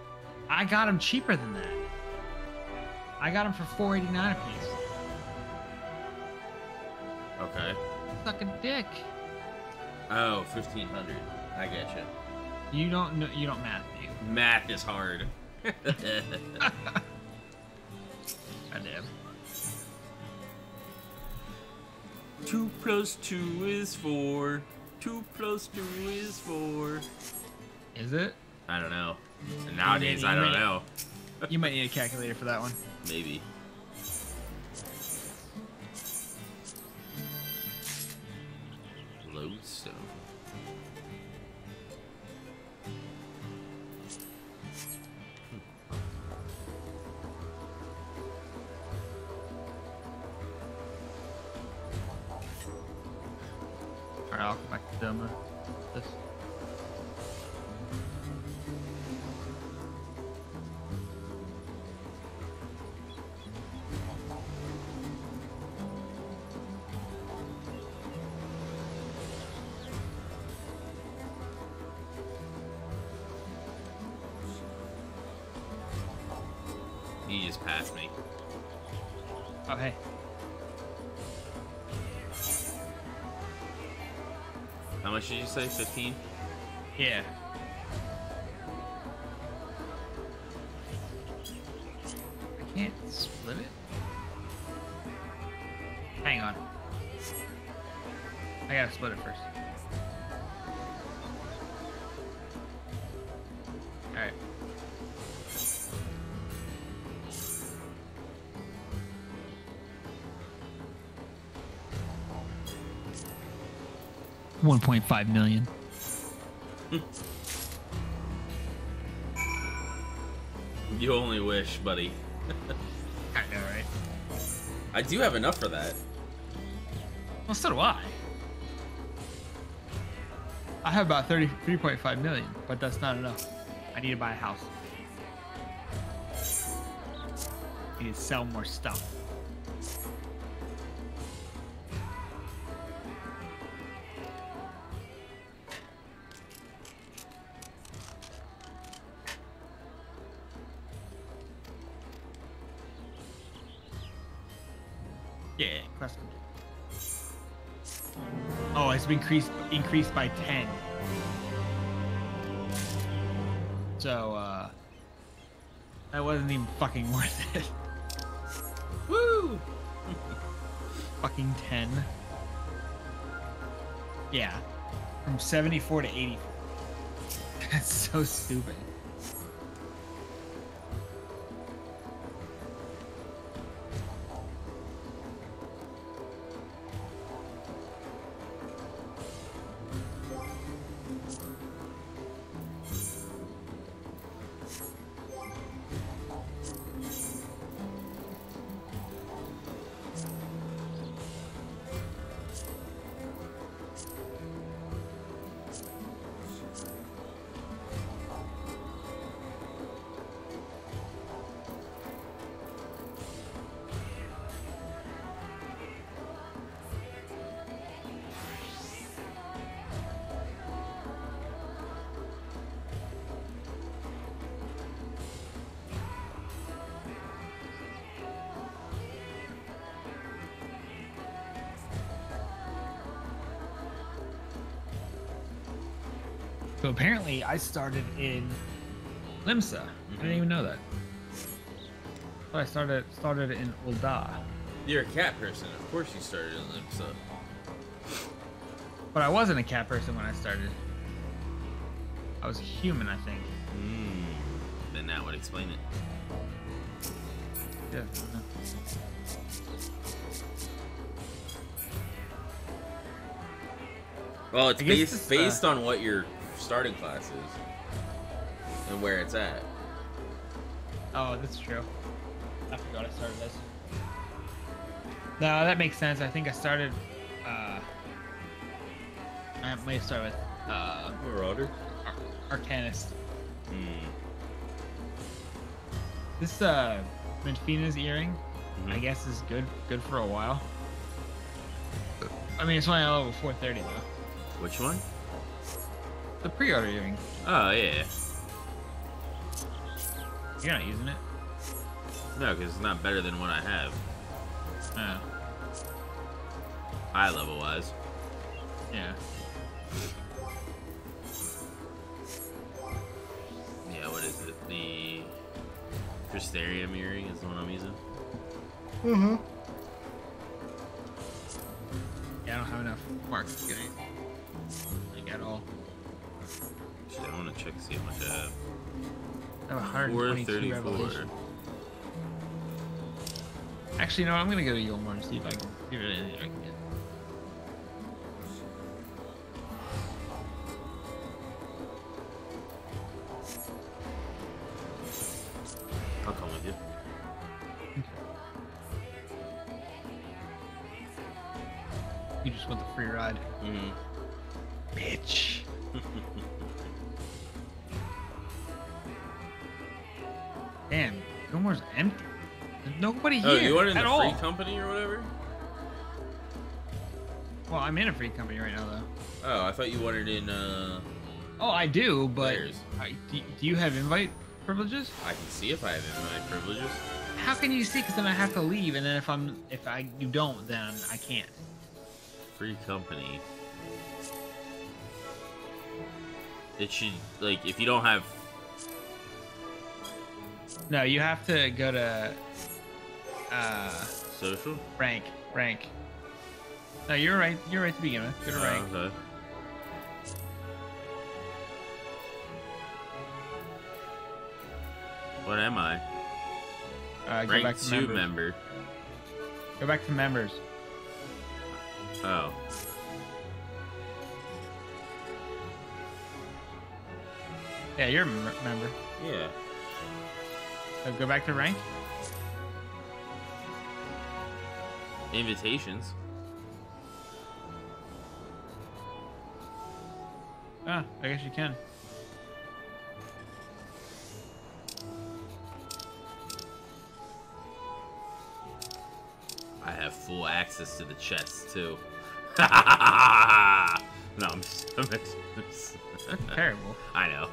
I got them cheaper than that. I got them for 489 apiece. Okay. Fucking dick. Oh, 1500. I get you. You don't know. You don't math, do you? Math is hard. I did. two plus two is four. Two plus two is four. Is it? I don't know. Nowadays, I don't know. You might need a calculator for that one. Maybe. Much did you say? 15? Yeah. 1.5 million. you only wish, buddy. I know, right? I do have enough for that. Well, so do I. I have about 33.5 million, but that's not enough. I need to buy a house. I need to sell more stuff. Yeah. Oh, it's been increased increased by ten. So uh that wasn't even fucking worth it. Woo! fucking ten. Yeah. From seventy four to eighty four. That's so stupid. Apparently I started in Limsa. I didn't even know that. But I started started in Ul'dah. You're a cat person. Of course you started in Limsa. But I wasn't a cat person when I started. I was a human, I think. Mm. Then that would explain it. Yeah. Well, it's based it's, uh, based on what your starting class is and where it's at. Oh, that's true. I forgot I started this. No, that makes sense. I think I started. Uh, I may start with uh, Marauder. Ar- Arcanist. Hmm. This uh, Menphina's earring I Mhm. guess is good good for a while. I mean, it's only at level 430 though. Which one? The pre-order earring. Oh yeah. You're not using it. No, because it's not better than what I have, Oh, high level wise. yeah. Yeah, what is it? The Crystarium earring is the one I'm using. Mm-hmm. 34. Actually, no, I'm gonna go to Eulmore and see if I can I can get. Company or whatever? well, I'm in a free company right now, though. Oh, I thought you wanted in, uh... Oh, I do, but I, do, do you have invite privileges? I can see if I have invite privileges. How can you see? Because then I have to leave, and then if I'm if I you don't, then I can't. Free company. It should, like, if you don't have... No, you have to go to uh Social? rank rank. No, you're right. You're right to begin with. Go to Oh, rank. okay. What am I? Uh, go Rank back to 2 members. member. Go back to members. Oh. Yeah, you're a member. Yeah. So go back to rank. Invitations. Ah, I guess you can. I have full access to the chest too. no, I'm just, I'm just- Terrible. I know.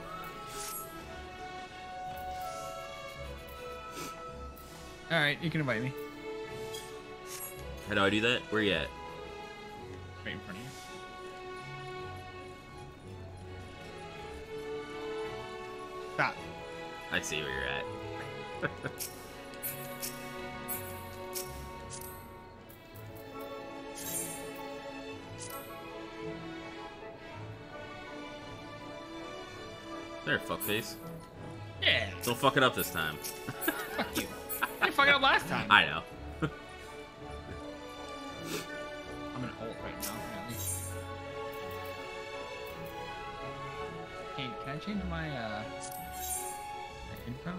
All right, you can invite me. How do I do that? Where you at? Right in front of you. Stop. I see where you're at. there, fuckface. Yeah. Don't fuck it up this time. Fuck you. I didn't fuck it up last time. I know. Can, I change my uh my info?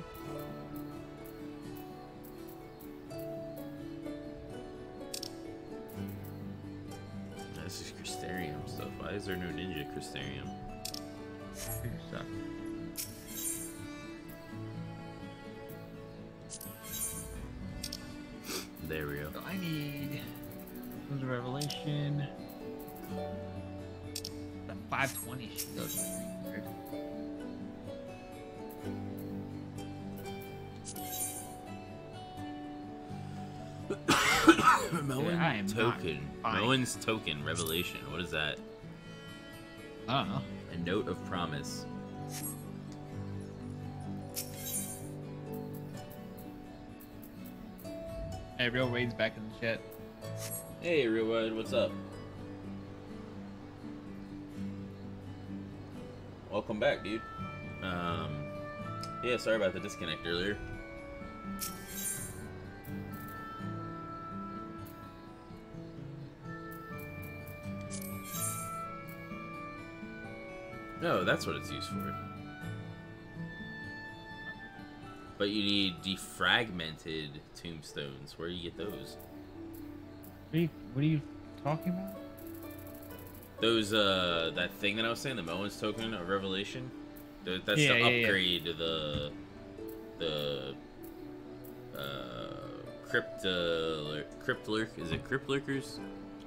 This is Crystarium stuff. Why is there no Ninja Crystarium? Stuff. There we go. So I need Rose of Revelation. The 520 should go am token. Moen's token revelation. What is that? I don't know. A note of promise. Hey, real Raid's back in the chat. Hey, Real Wide, what's up? Welcome back, dude. Um, yeah, sorry about the disconnect earlier. No, that's what it's used for. But you need defragmented tombstones. Where do you get those? What are you, what are you talking about? Those uh that thing that I was saying, the Moen's token of revelation. That's Yeah, the yeah, yeah. upgrade to the the uh crypt uh, crypt lurk. Is it crypt lurkers?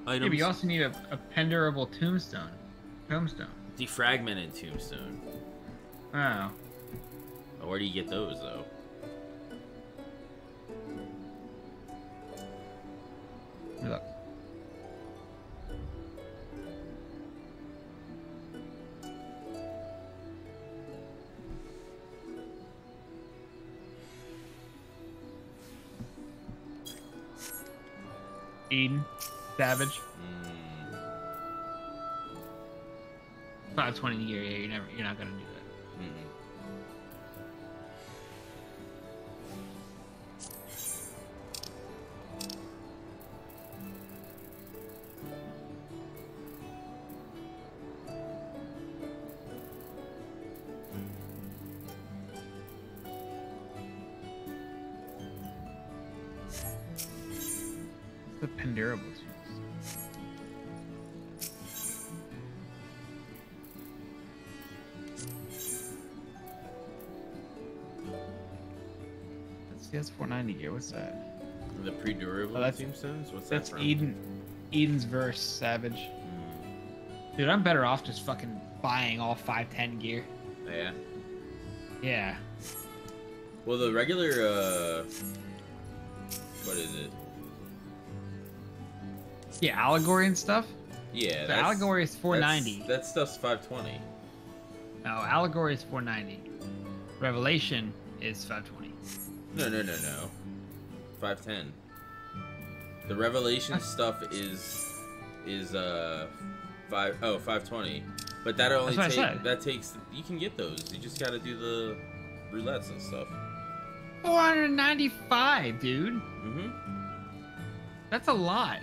Yeah, Items. but you also need a, a pendurable tombstone. Tombstone. Defragmented tombstone. Oh. Oh, Where do you get those though? Look. Eden, Savage, 520 a year. Yeah, you're never, you're not gonna do 490. What's that? The pre-durable Oh, that's- tombstones. What's That's that from? Eden. Eden's verse, Savage. Mm, Dude, I'm better off just fucking buying all 510 gear. yeah. Yeah. Well, the regular uh, what is it? Yeah, allegory and stuff. Yeah, The allegory is 490. That's, that stuff's 520. No, allegory is 490. Revelation is 520. No, no, no, no. 510. The revelation stuff is is uh five oh 520. But that only That's what I take that takes you can get those. You just got to do the roulettes and stuff. 495, dude. Mhm. That's a lot.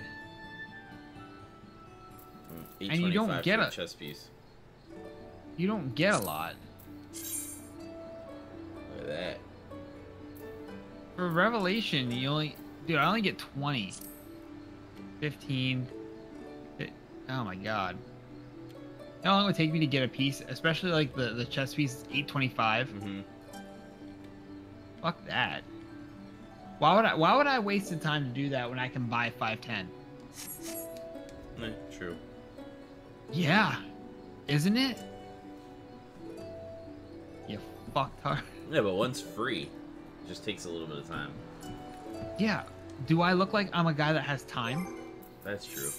Mm, And you don't get a- chess piece. You don't get a lot. For Revelation, you only. Dude, I only get 20. 15. Fi- Oh my god. How long it would take me to get a piece, especially like the, the chess piece is 825? Mhm. Fuck that. Why would I why would I waste the time to do that when I can buy 510? Eh, true. Yeah. Isn't it? You fucked hard. Yeah, but one's free. Just takes a little bit of time. Yeah. Do I look like I'm a guy that has time? That's true.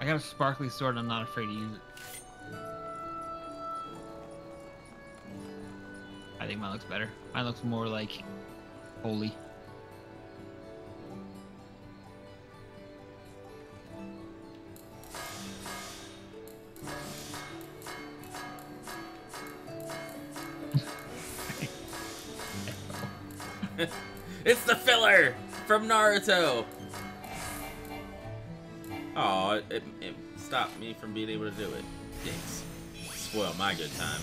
I got a sparkly sword. I'm not afraid to use it. I think mine looks better. Mine looks more like holy. From Naruto. Oh, it, it, it stopped me from being able to do it. Thanks. Spoil my good time.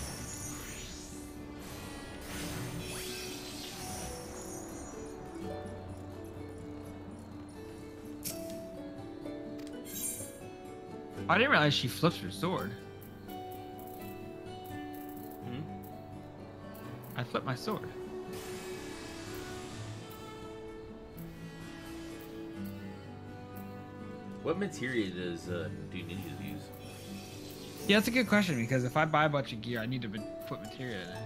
I didn't realize she flips her sword. Hmm? I flipped my sword. What material does uh, do ninjas use? Yeah, that's a good question because if I buy a bunch of gear, I need to put material in it.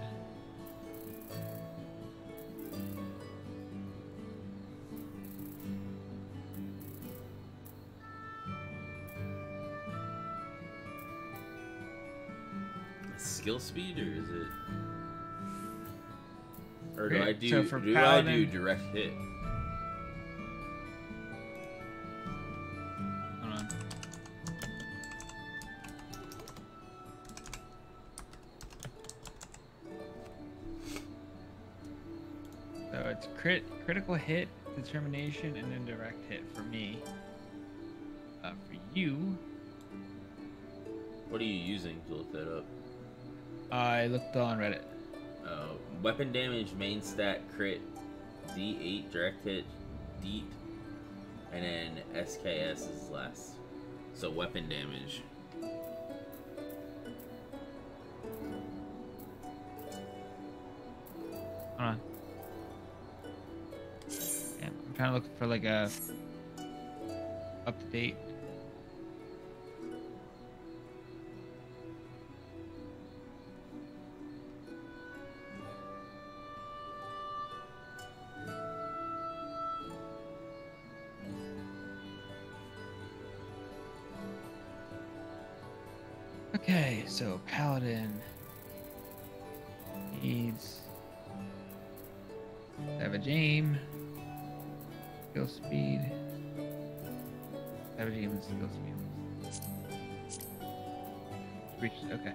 Skill speed or is it? Or do I do so do I do direct hit? Critical hit, determination, and then direct hit for me. Uh, for you, What are you using to look that up? I looked on Reddit. Uh, weapon damage, main stat, crit, D8, direct hit, deep, and then SKS is less. So weapon damage. Kind of looking for like a up to date. Okay, so Paladin needs Savage Aim, skill speed, Savage Aim skill speed. Reach, okay.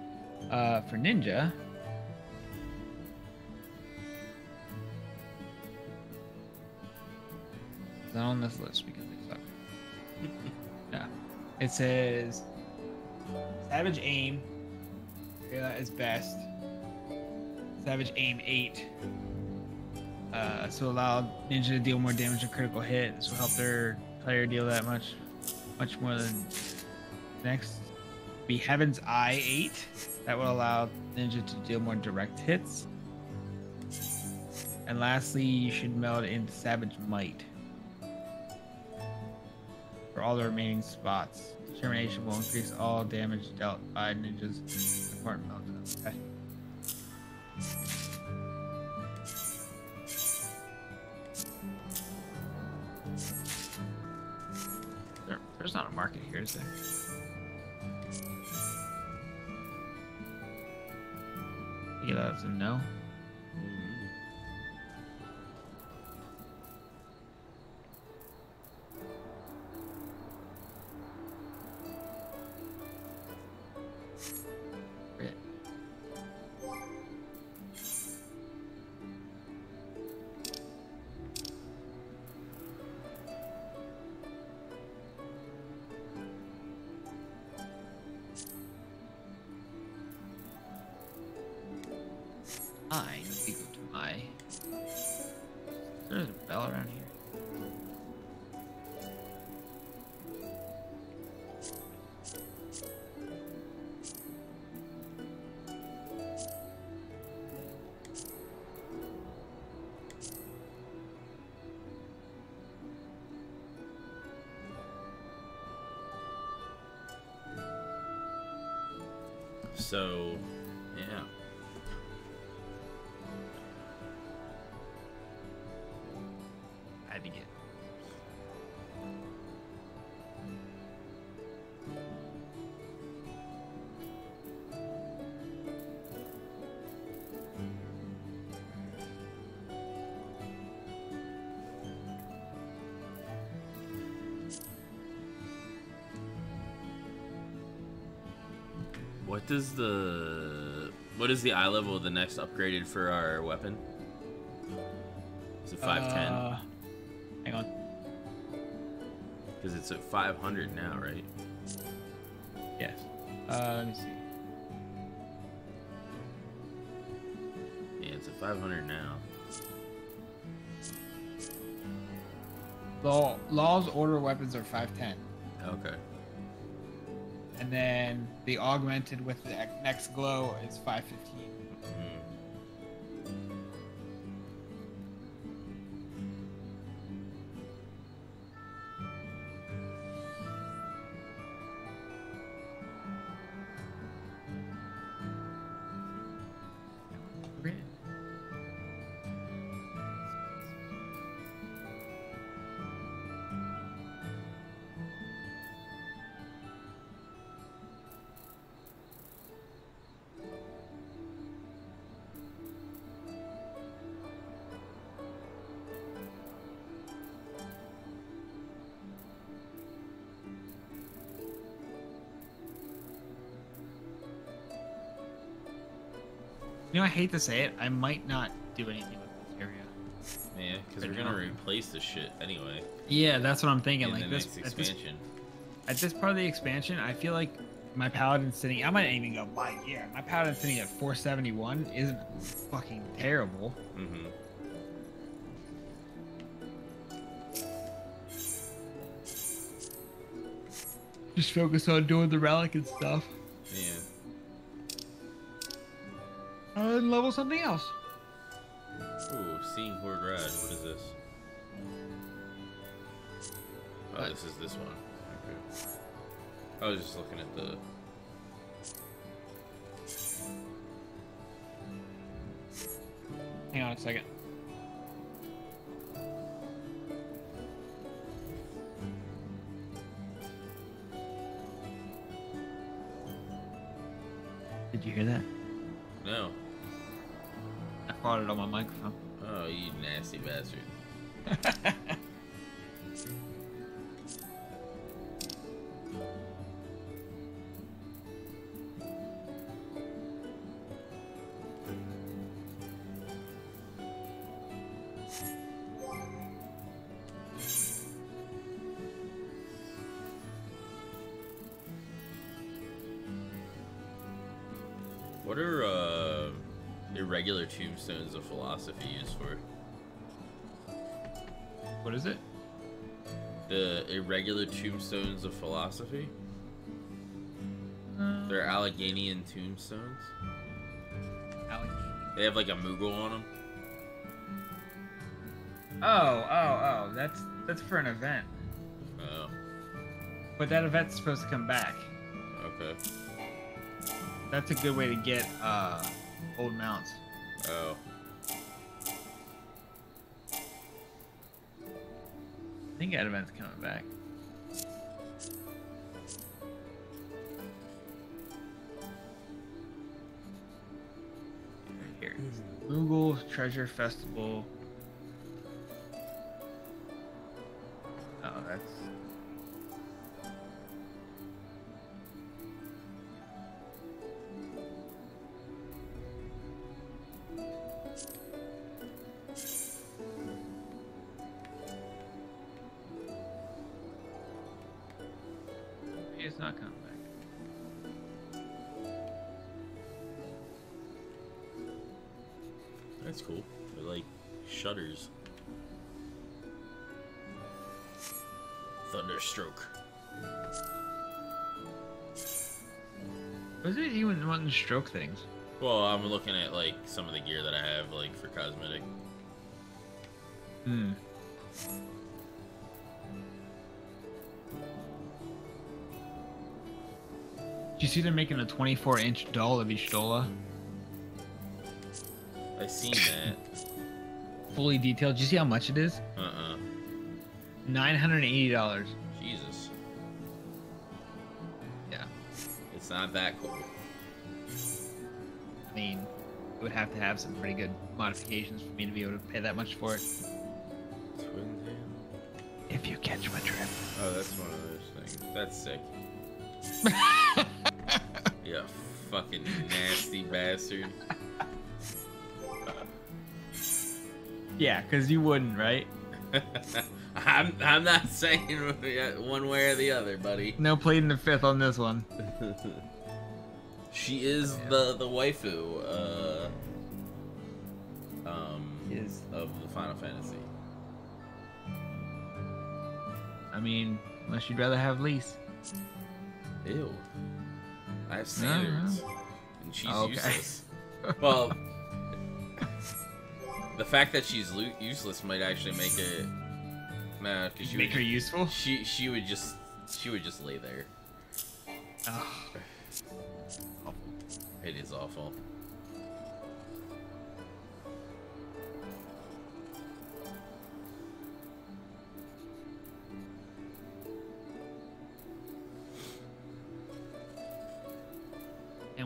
Uh, for Ninja, not on this list because they suck. yeah, it says Savage Aim. Yeah, that is best. Savage Aim 8. Uh, so allow Ninja to deal more damage to critical hit. This will help their player deal that much, much more than next. Be Heaven's Eye 8. That will allow Ninja to deal more direct hits. And lastly, you should meld into Savage Might for all the remaining spots. Determination will increase all damage dealt by ninjas. Important meltdown. Okay. Yeah. I get. What does the what is the eye level of the next upgraded for our weapon? Is it five ten? Uh, hang on. Because it's at five hundred now, right? Yes. Uh, let me see. Yeah, it's at five hundred now. Law, law's order weapons are 510. Okay. And then the augmented with the next glow is 515. Hate to say it, I might not do anything with this area. Yeah, because we're gonna replace this shit anyway Yeah, that's what I'm thinking. in like this, next at this expansion. at this part of the expansion, I feel like my paladin sitting. I might even go by yeah. My paladin sitting at 471 isn't fucking terrible. Mm-hmm. Just focus on doing the relic and stuff. Something else. Ooh, seeing Horde Rad. What is this? Oh, this is this one. Okay. I was just looking at the. Hang on a second. Irregular tomestones of philosophy used for? What is it? The irregular tomestones of philosophy? They're Alleghenian tomestones. They have like a Moogle on them. Oh, oh, oh. That's that's for an event. Oh, But that event's supposed to come back. okay. That's a good way to get uh old mounts. Oh, I think event's coming back. Here. Moogle Treasure Festival. Stroke things? Well, I'm looking at like some of the gear that I have, like for cosmetic. Hmm. Did you see they're making a 24 inch doll of Y'shtola? I seen that. Fully detailed. Did you see how much it is? Uh uh $980. Jesus, Yeah. it's not that cool. I mean, it would have to have some pretty good modifications for me to be able to pay that much for it. Twin tail. If you catch my drift. Oh, that's one of those things. That's sick. Yeah, fucking nasty bastard. Yeah, because you wouldn't, right? I'm I'm not saying one way or the other, buddy. No pleading the fifth on this one. She is Yeah. the the waifu uh Is the Final Fantasy. I mean, unless you'd rather have Lyse. Ew. I have standards. And she's Okay. useless. Well, the fact that she's lo- useless might actually make it. Nah, because she Make would, her useful. she she would just she would just lay there. Ugh. It is awful.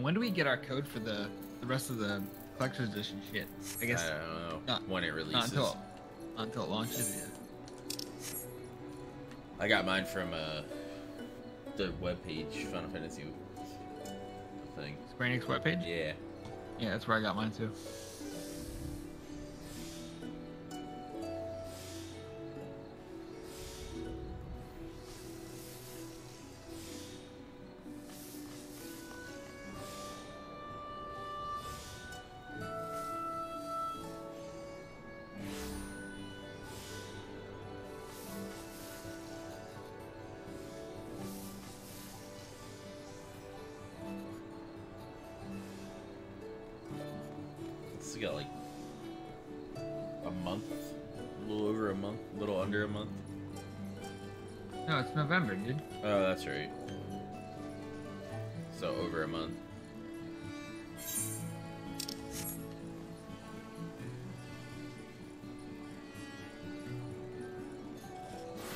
And when do we get our code for the the rest of the collector's edition shit? I guess I don't know not- when it not releases. until not until it launches. Yeah. I got mine from uh, the webpage Final Fantasy thing. Square Enix webpage. Yeah. Yeah, that's where I got mine too.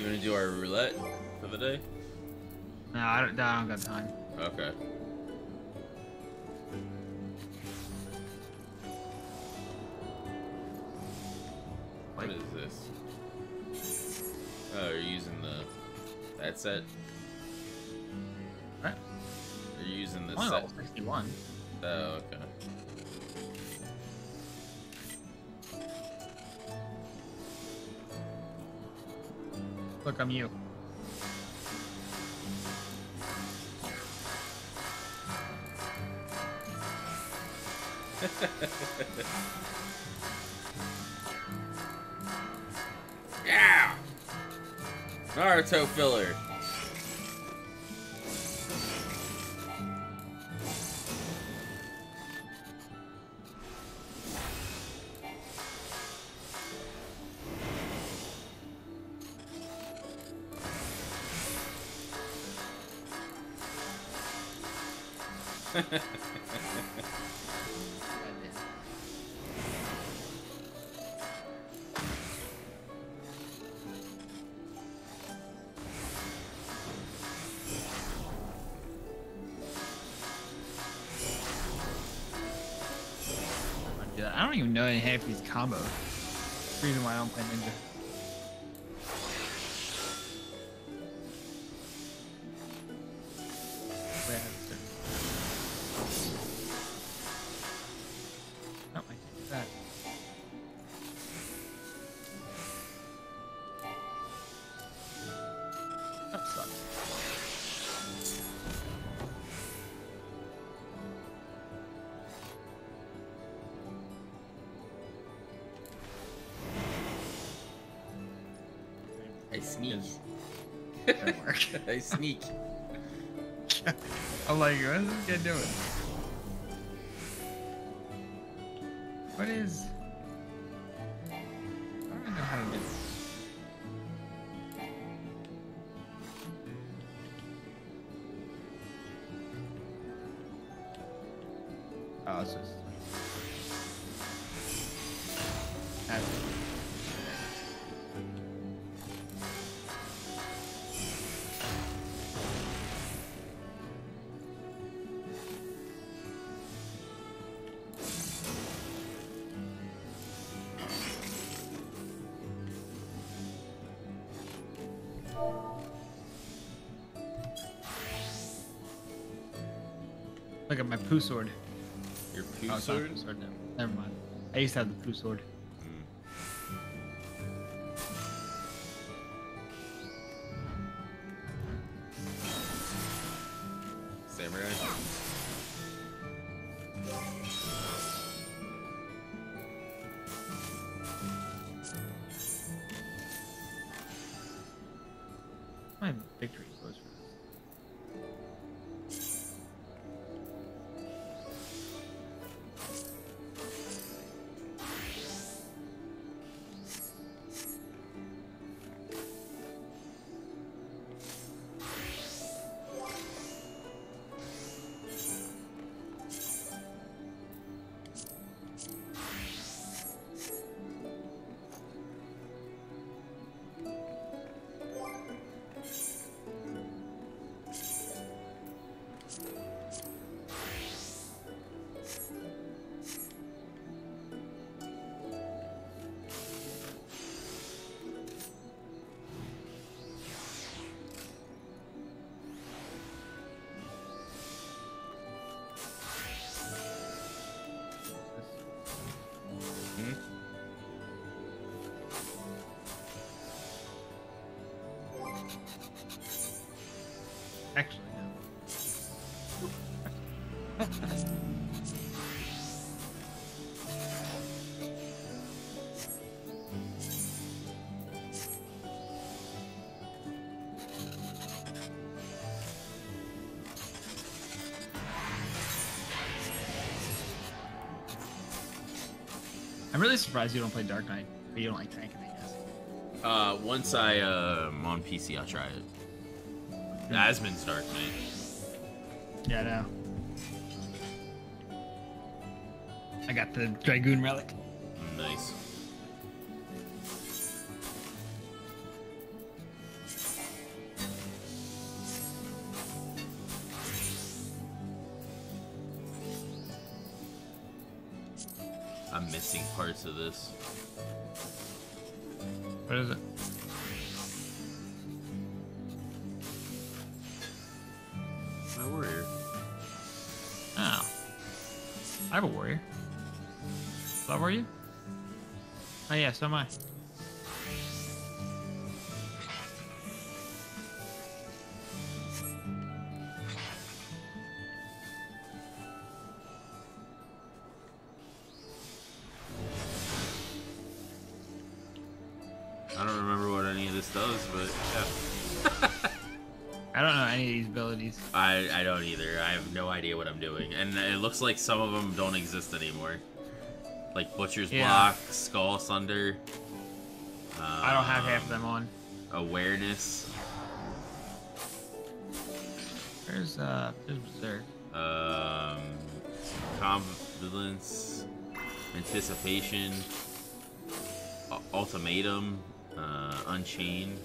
You want to do our roulette for the day? No, I don't, I don't got time. Okay. What is this? Oh, you're using the that set. I'm you. Yeah. Naruto filler. Don't even know any half these combos. Reason why I don't play Ninja. Sneak. I'm like, what is this guy doing? Poo sword. Your poo Oh, sword? sword. No. Never mind. I used to have the poo sword. Actually, no. I'm really surprised you don't play Dark Knight, but you don't like tanking, I guess. Uh, once I am on PC, I'll try it. Asmon's Dark Knight. Yeah, I know. I got the Dragoon relic. So am I. I don't remember what any of this does, but yeah. I don't know any of these abilities. I, I don't either. I have no idea what I'm doing. And it looks like some of them don't exist anymore. Like Butcher's Yeah. Block, Skull Sunder. I don't have half of um, them on. Awareness. Where's uh there's Berserk. Um, confidence, anticipation, ultimatum, uh, unchained,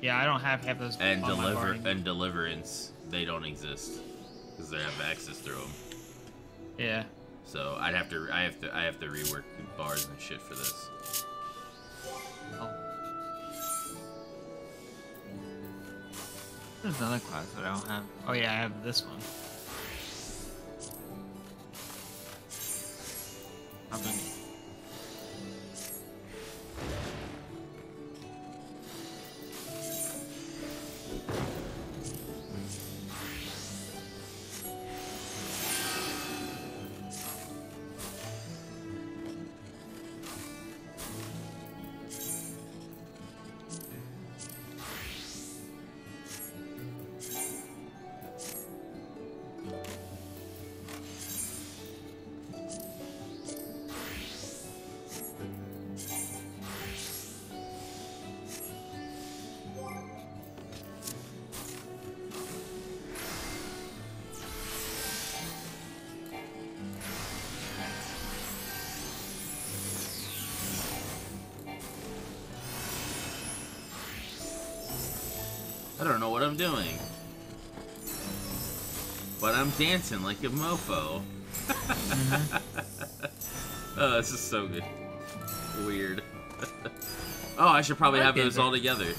Yeah, I don't have half those and deliver and deliverance. They don't exist because they have access through them. Yeah. So I'd have to, I have to, I have to rework the bars and shit for this. Oh. There's another class that I don't have. Oh yeah, I have this one. I've been I don't know what I'm doing. But I'm dancing like a mofo. Mm-hmm. oh, this is so good. Weird. oh, I should probably I have those all together.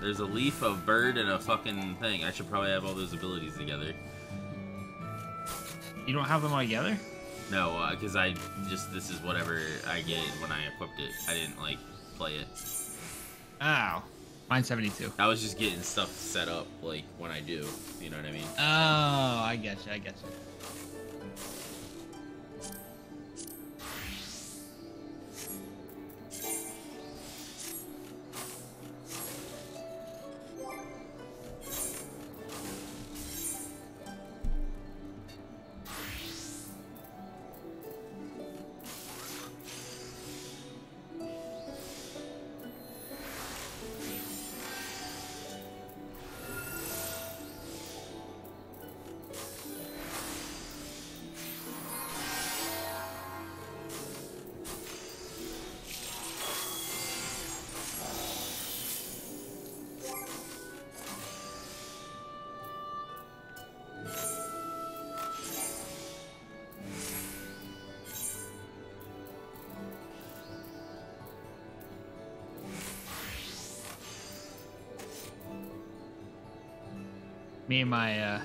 There's a leaf, a bird, and a fucking thing. I should probably have all those abilities together. You don't have them all together? No, uh, because I just, this is whatever I get when I equipped it. I didn't, like, play it. Oh. Mine's 72. I was just getting stuff set up, like, when I do. You know what I mean? Oh, I get you, I get you. Me and my, uh,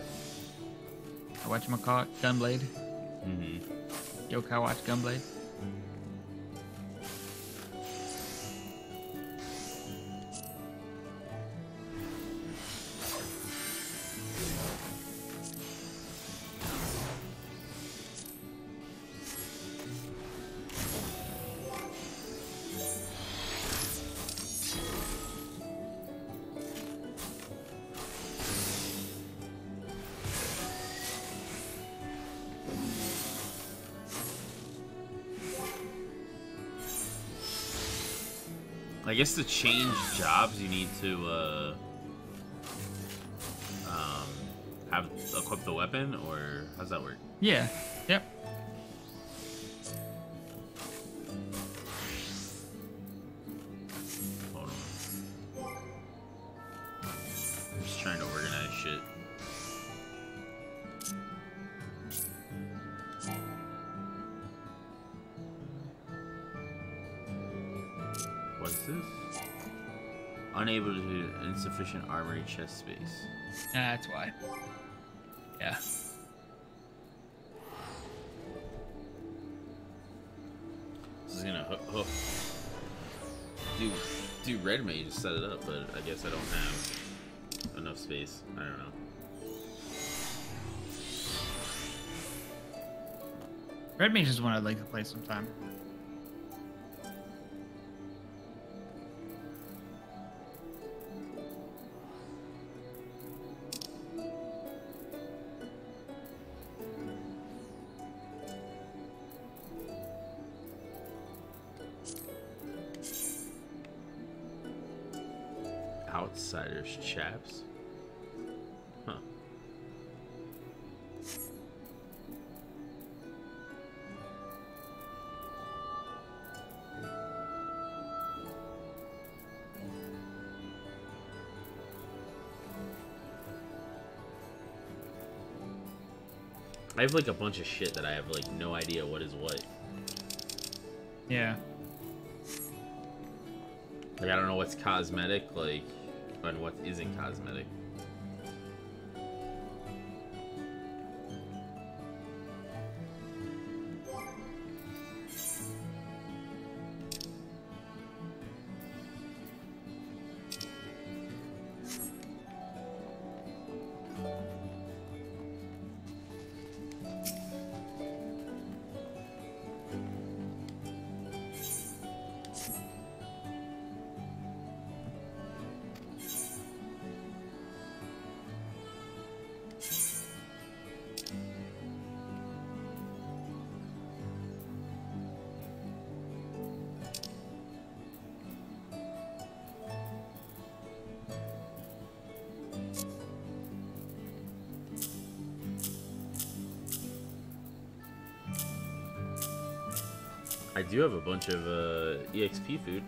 whatchamacallit, Gunblade. Mm-hmm. Yokai Watch Gunblade. guess to change jobs, you need to, uh, um, have equip the weapon, or how's that work? Yeah. Chest space. That's why. Yeah. This is gonna hook. hook. Dude, dude, Red Mage just set it up, but I guess I don't have enough space. I don't know. Red Mage is one I'd like to play sometime. I have like a bunch of shit that I have like no idea what is what. Yeah. Like I don't know what's cosmetic, like, and what isn't cosmetic. Do have a bunch of uh, EXP food.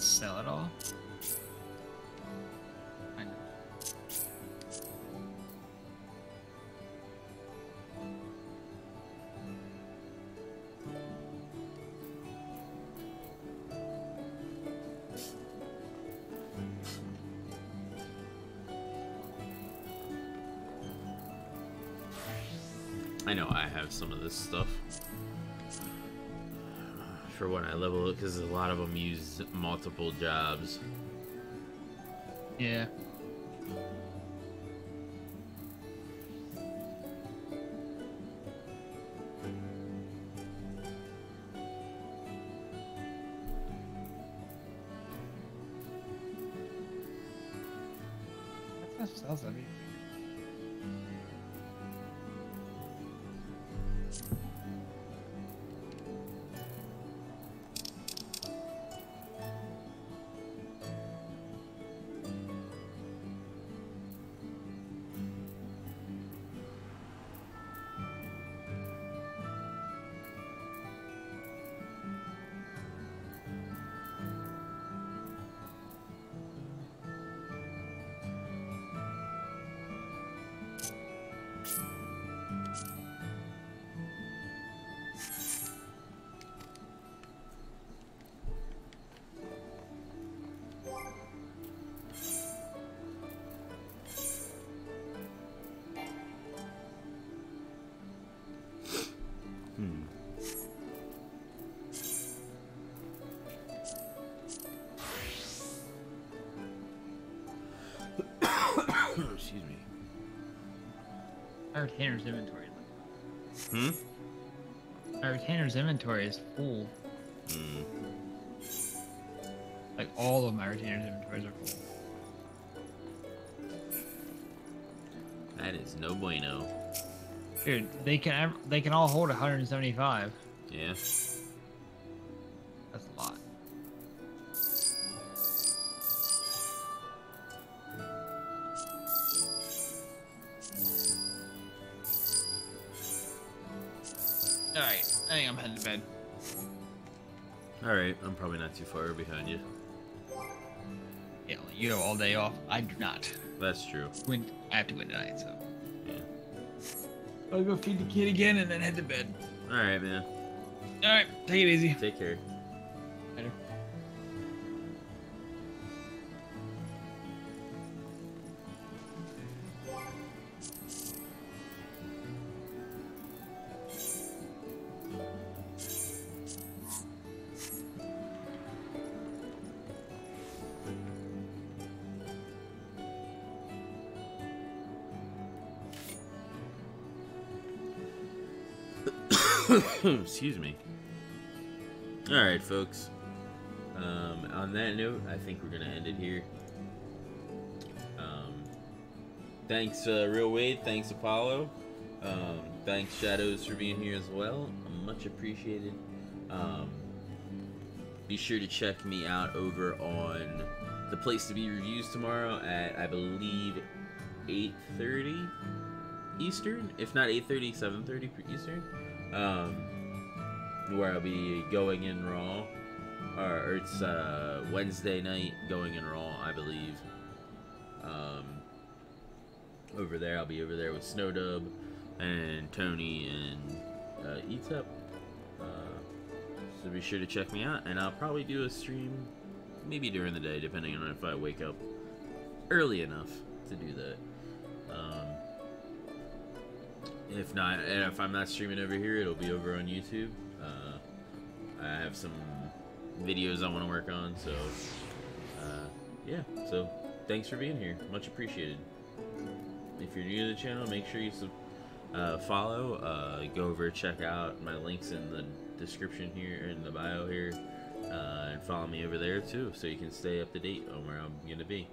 Sell it all? I know I have some of this stuff. For when I level it, because a lot of them use multiple jobs. Yeah. My retainer's inventory. Hmm? My retainer's inventory is full. Hmm. Like all of my retainer's inventories are full. That is no bueno. Dude, they can they can all hold 175. Yeah. Probably not too far behind you. Yeah, you have all day off. I do not. That's true. Win I have to win tonight, so. Yeah. I'll go feed the kid again and then head to bed. Alright, man. Alright, take it easy. Take care. Excuse me. Alright, folks. Um, on that note, I think we're going to end it here. Um, thanks, uh, Real Wade. Thanks, Apollo. Um, thanks, Shadows, for being here as well. Much appreciated. Um, be sure to check me out over on the place to be reviews tomorrow at I believe 8:30 Eastern, if not 8:30, 7:30 Eastern. Um, where I'll be going in Raw, or, it's uh, Wednesday night going in Raw, I believe. Um, over there, I'll be over there with Snowdub and Tony and uh, Eats Up. Uh, so be sure to check me out, and I'll probably do a stream maybe during the day, depending on if I wake up early enough to do that. Um, if not, and if I'm not streaming over here, it'll be over on YouTube. I have some videos I want to work on, so uh, yeah. So thanks for being here, much appreciated. If you're new to the channel, make sure you sub- uh, follow. Uh, go over, check out my links in the description here in the bio here, uh, and follow me over there too, so you can stay up to date on where I'm gonna be.